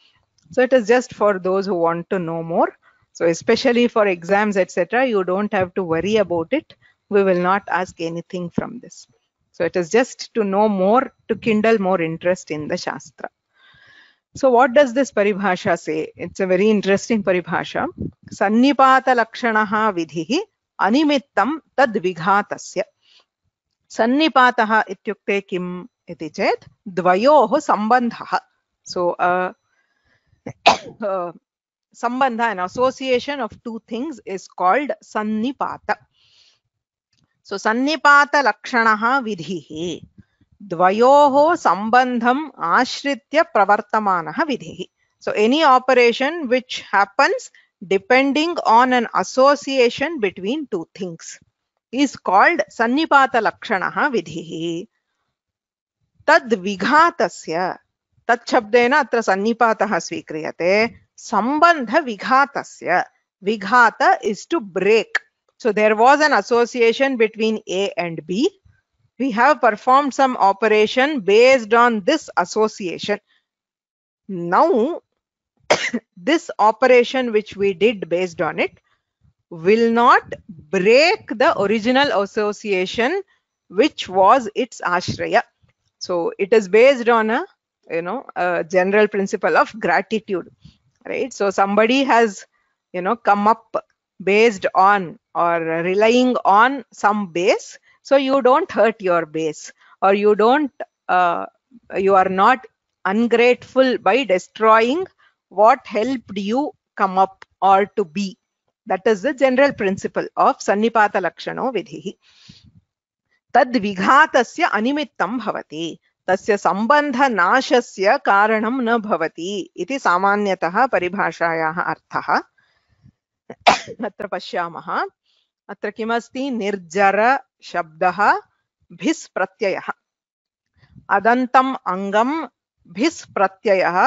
so it is just for those who want to know more so especially for exams etc you don't have to worry about it we will not ask anything from this so it is just to know more to kindle more interest in the shastra so what does this paribhasha say? It's a very interesting paribhasha. Sannipata lakshanaha vidhihi animittam tad vighatasya. Sannipataha ityukte kim iti chet dvayoh sambandhah. So uh, uh, sambandha, an association of two things is called sannipata. So sannipata lakshanaha vidhihi. द्वयोः सम्बन्धम् आश्रित्य प्रवर्तमानः विधिः so any operation which happens depending on an association between two things is called sannipata lakshanah vidhiः तद् विघातस्य तत् शब्देन अत्र सन्निपातः स्वीक्रियते sambandha vighatasya vighata is to break. So there was an association between a and b. We have performed some operation based on this association. Now this operation which we did based on it will not break the original association which was its ashraya. So it is based on a you know a general principle of gratitude right? So somebody has you know come up based on or relying on some base. So you don't hurt your base or you don't uh, you are not ungrateful by destroying what helped you come up or to be. That is the general principle of sannipata lakshano vidhihi. Tad vighatasya animittam bhavati तस्य सम्बन्धनाशस्य कारणं न भवति इति सामान्यतः परिभाषायाः अर्थः। अत्र पश्यामः। अत्र किमस्ति? निर्जर शब्दः भिस् प्रत्ययः अदन्तम् अङ्गं भिस् प्रत्ययः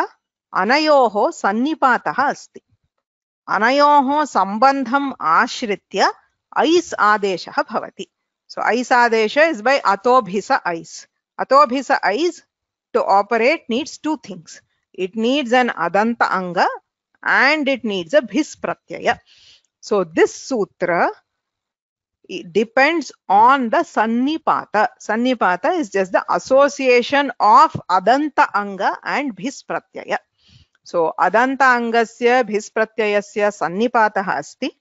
अनयोः सन्निपातः अस्ति। अनयोः सम्बन्धम् आश्रित्य ऐस् आदेशः भवति। सो ऐस् आदेश इस् बै अतोभिस ऐस्। Atobhisa ais to operate needs two things. It needs an Adanta Anga and it needs a Bhis Pratyaya. So this sutra it depends on the Sannipata. Sannipata is just the association of Adanta Anga and Bhis Pratyaya. So Adanta Angasya Bhis Pratyayasya Sannipataha asti.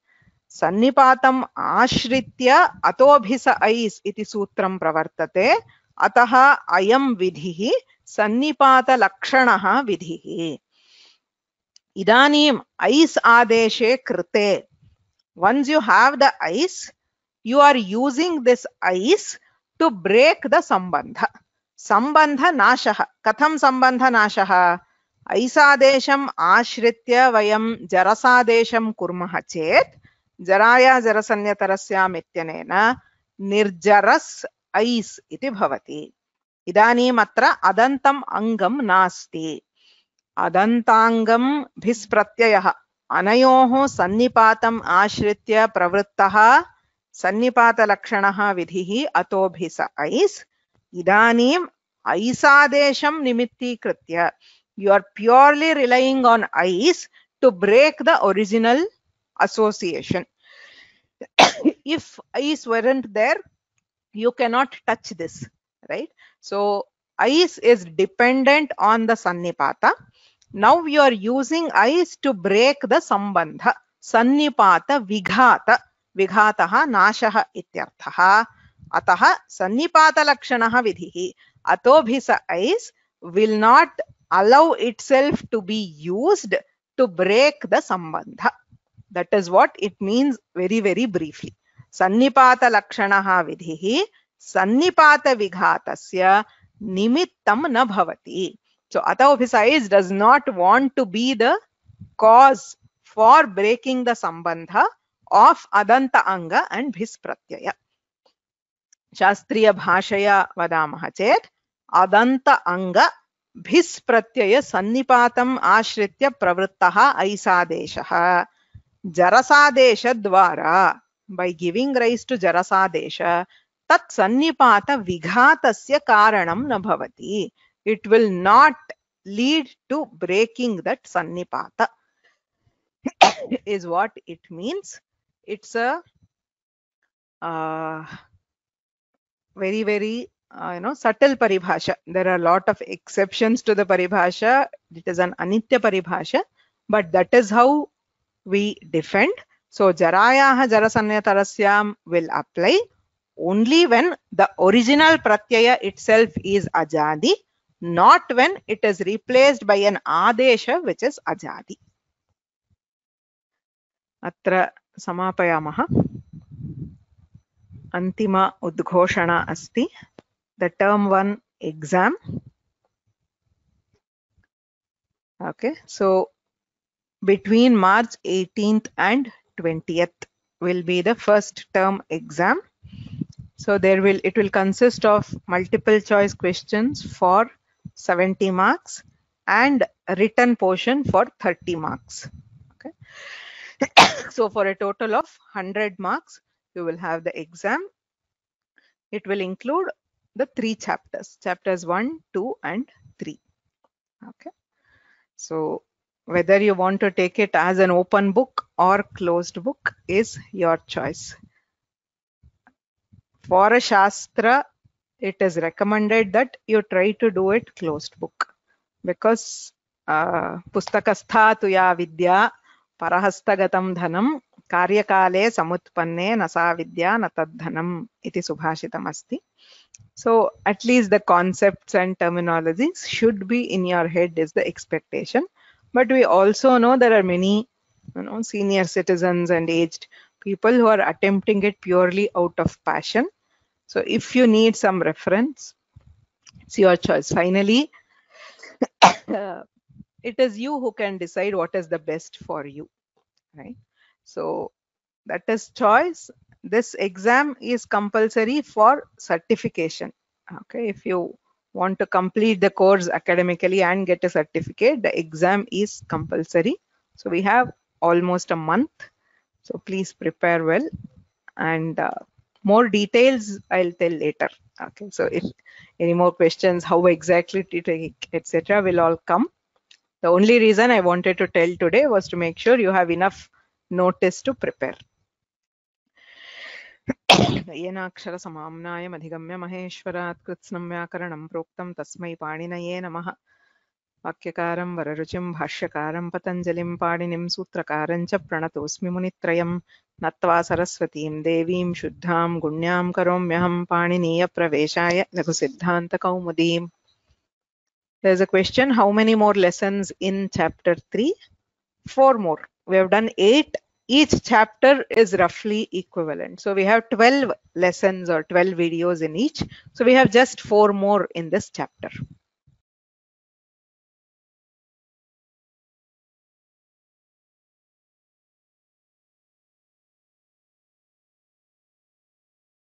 Sannipatam Ashritya Atobhisa Ais iti sutram pravartate. अतः अयं विधिः सन्निपातलक्षणः विधिः इदानीम् ऐस् आदेशे कृते once you have the ऐस् you are using this ऐस् टु ब्रेक् द सम्बन्ध सम्बन्धनाशः कथं सम्बन्धनाशः ऐसादेशम् आश्रित्य वयं जरसादेशं कुर्मः चेत् जराया जरसन्यतरस्याम् इत्यनेन निर्जरस् ऐस् इति भवति। इदानीम् अत्र अदन्तम् अङ्गं नास्ति। अदन्ताङ्गं भिस् प्रत्ययः अनयोः सन्निपातम् आश्रित्य प्रवृत्तः सन्निपातलक्षणः विधिः अतोभिस ऐस्। इदानीम् ऐसादेशं निमित्तीकृत्य you are purely relying on ice to break the original association. if ice weren't there, you cannot touch this, right? So ais is dependent on the sannipata. Now we are using ais to break the sambandha. Sannipata vighata. Vighatah nashah ityarthah. Atah sannipata lakshanah vidhihi. Atobhisa ais will not allow itself to be used to break the sambandha. That is what it means very, very briefly. सन्निपात लक्षण विधि सन्निपात विघात निमित्त न भवती. So अत ओफिसाइज does not want to be the cause for breaking the संबंध ऑफ़ अदंत अंग एंड भिस् प्रत्यय शास्त्रीय भाषया वदामः चेत् अदंत अंग भिस् प्रत्यय सन्निपातम् आश्रित्य प्रवृत्तः ऐसादेशः जरसादेश द्वारा by giving rise to jarasadesha tat sannipata vighatasya karanam na bhavati. It will not lead to breaking that sannipata is what it means. It's a uh, very very uh, you know subtle paribhasha there are a lot of exceptions to the paribhasha it is an anitya paribhasha but that is how we defend so jarayaha jarasanya tarasyam will apply only when the original pratyaya itself is ajadi, not when it is replaced by an adesha which is ajadi. Atra samapayamaha. Antima udghoshana asti. The term one exam. Okay, so between March 18th and 20th will be the first term exam. So there will it will consist of multiple choice questions for 70 marks and written portion for 30 marks. Okay. So for a total of 100 marks you will have the exam. It will include the three chapters chapters 1 2 and 3 okay. So whether you want to take it as an open book or closed book is your choice for a shastra it is recommended that you try to do it closed book because uh, pustakastha tu ya vidya parahastagatam dhanam कार्यकाले समुत्पन्ने न सा विद्या न तद्धनम् इति सुभाषितम् अस्ति so at least the concepts and terminologies should be in your head is the expectation but we also know there are many you know senior citizens and aged people who are attempting it purely out of passion. So if you need some reference it's your choice. Finally uh, it is you who can decide what is the best for you right? So that is choice. This exam is compulsory for certification. Okay if you want to complete the course academically and get a certificate the exam is compulsory. So we have almost a month. So please prepare well. And uh, more details i'll tell later. Okay so if any more questions how exactly to take etc will all come. The only reason i wanted to tell today was to make sure you have enough notice to prepare येनाक्षरसमाम्नायमधिगम्य महेश्वरात् कृत्स्नं व्याकरणं प्रोक्तं तस्मै पाणिनये नमः वाक्यकारं वररुचिं भाष्यकारं पतञ्जलिं पाणिनिं सूत्रकारं च प्रणतोऽस्मि मुनित्रयं नत्वा सरस्वतीं देवीं शुद्धां गुण्यां करोम्यहं पाणिनीयप्रवेशाय लघुसिद्धान्तकौमुदीम् There's a question, how many more lessons in chapter 3? Four more. We have done eight each chapter is roughly equivalent. So we have 12 lessons or 12 videos in each. So we have just four more in this chapter.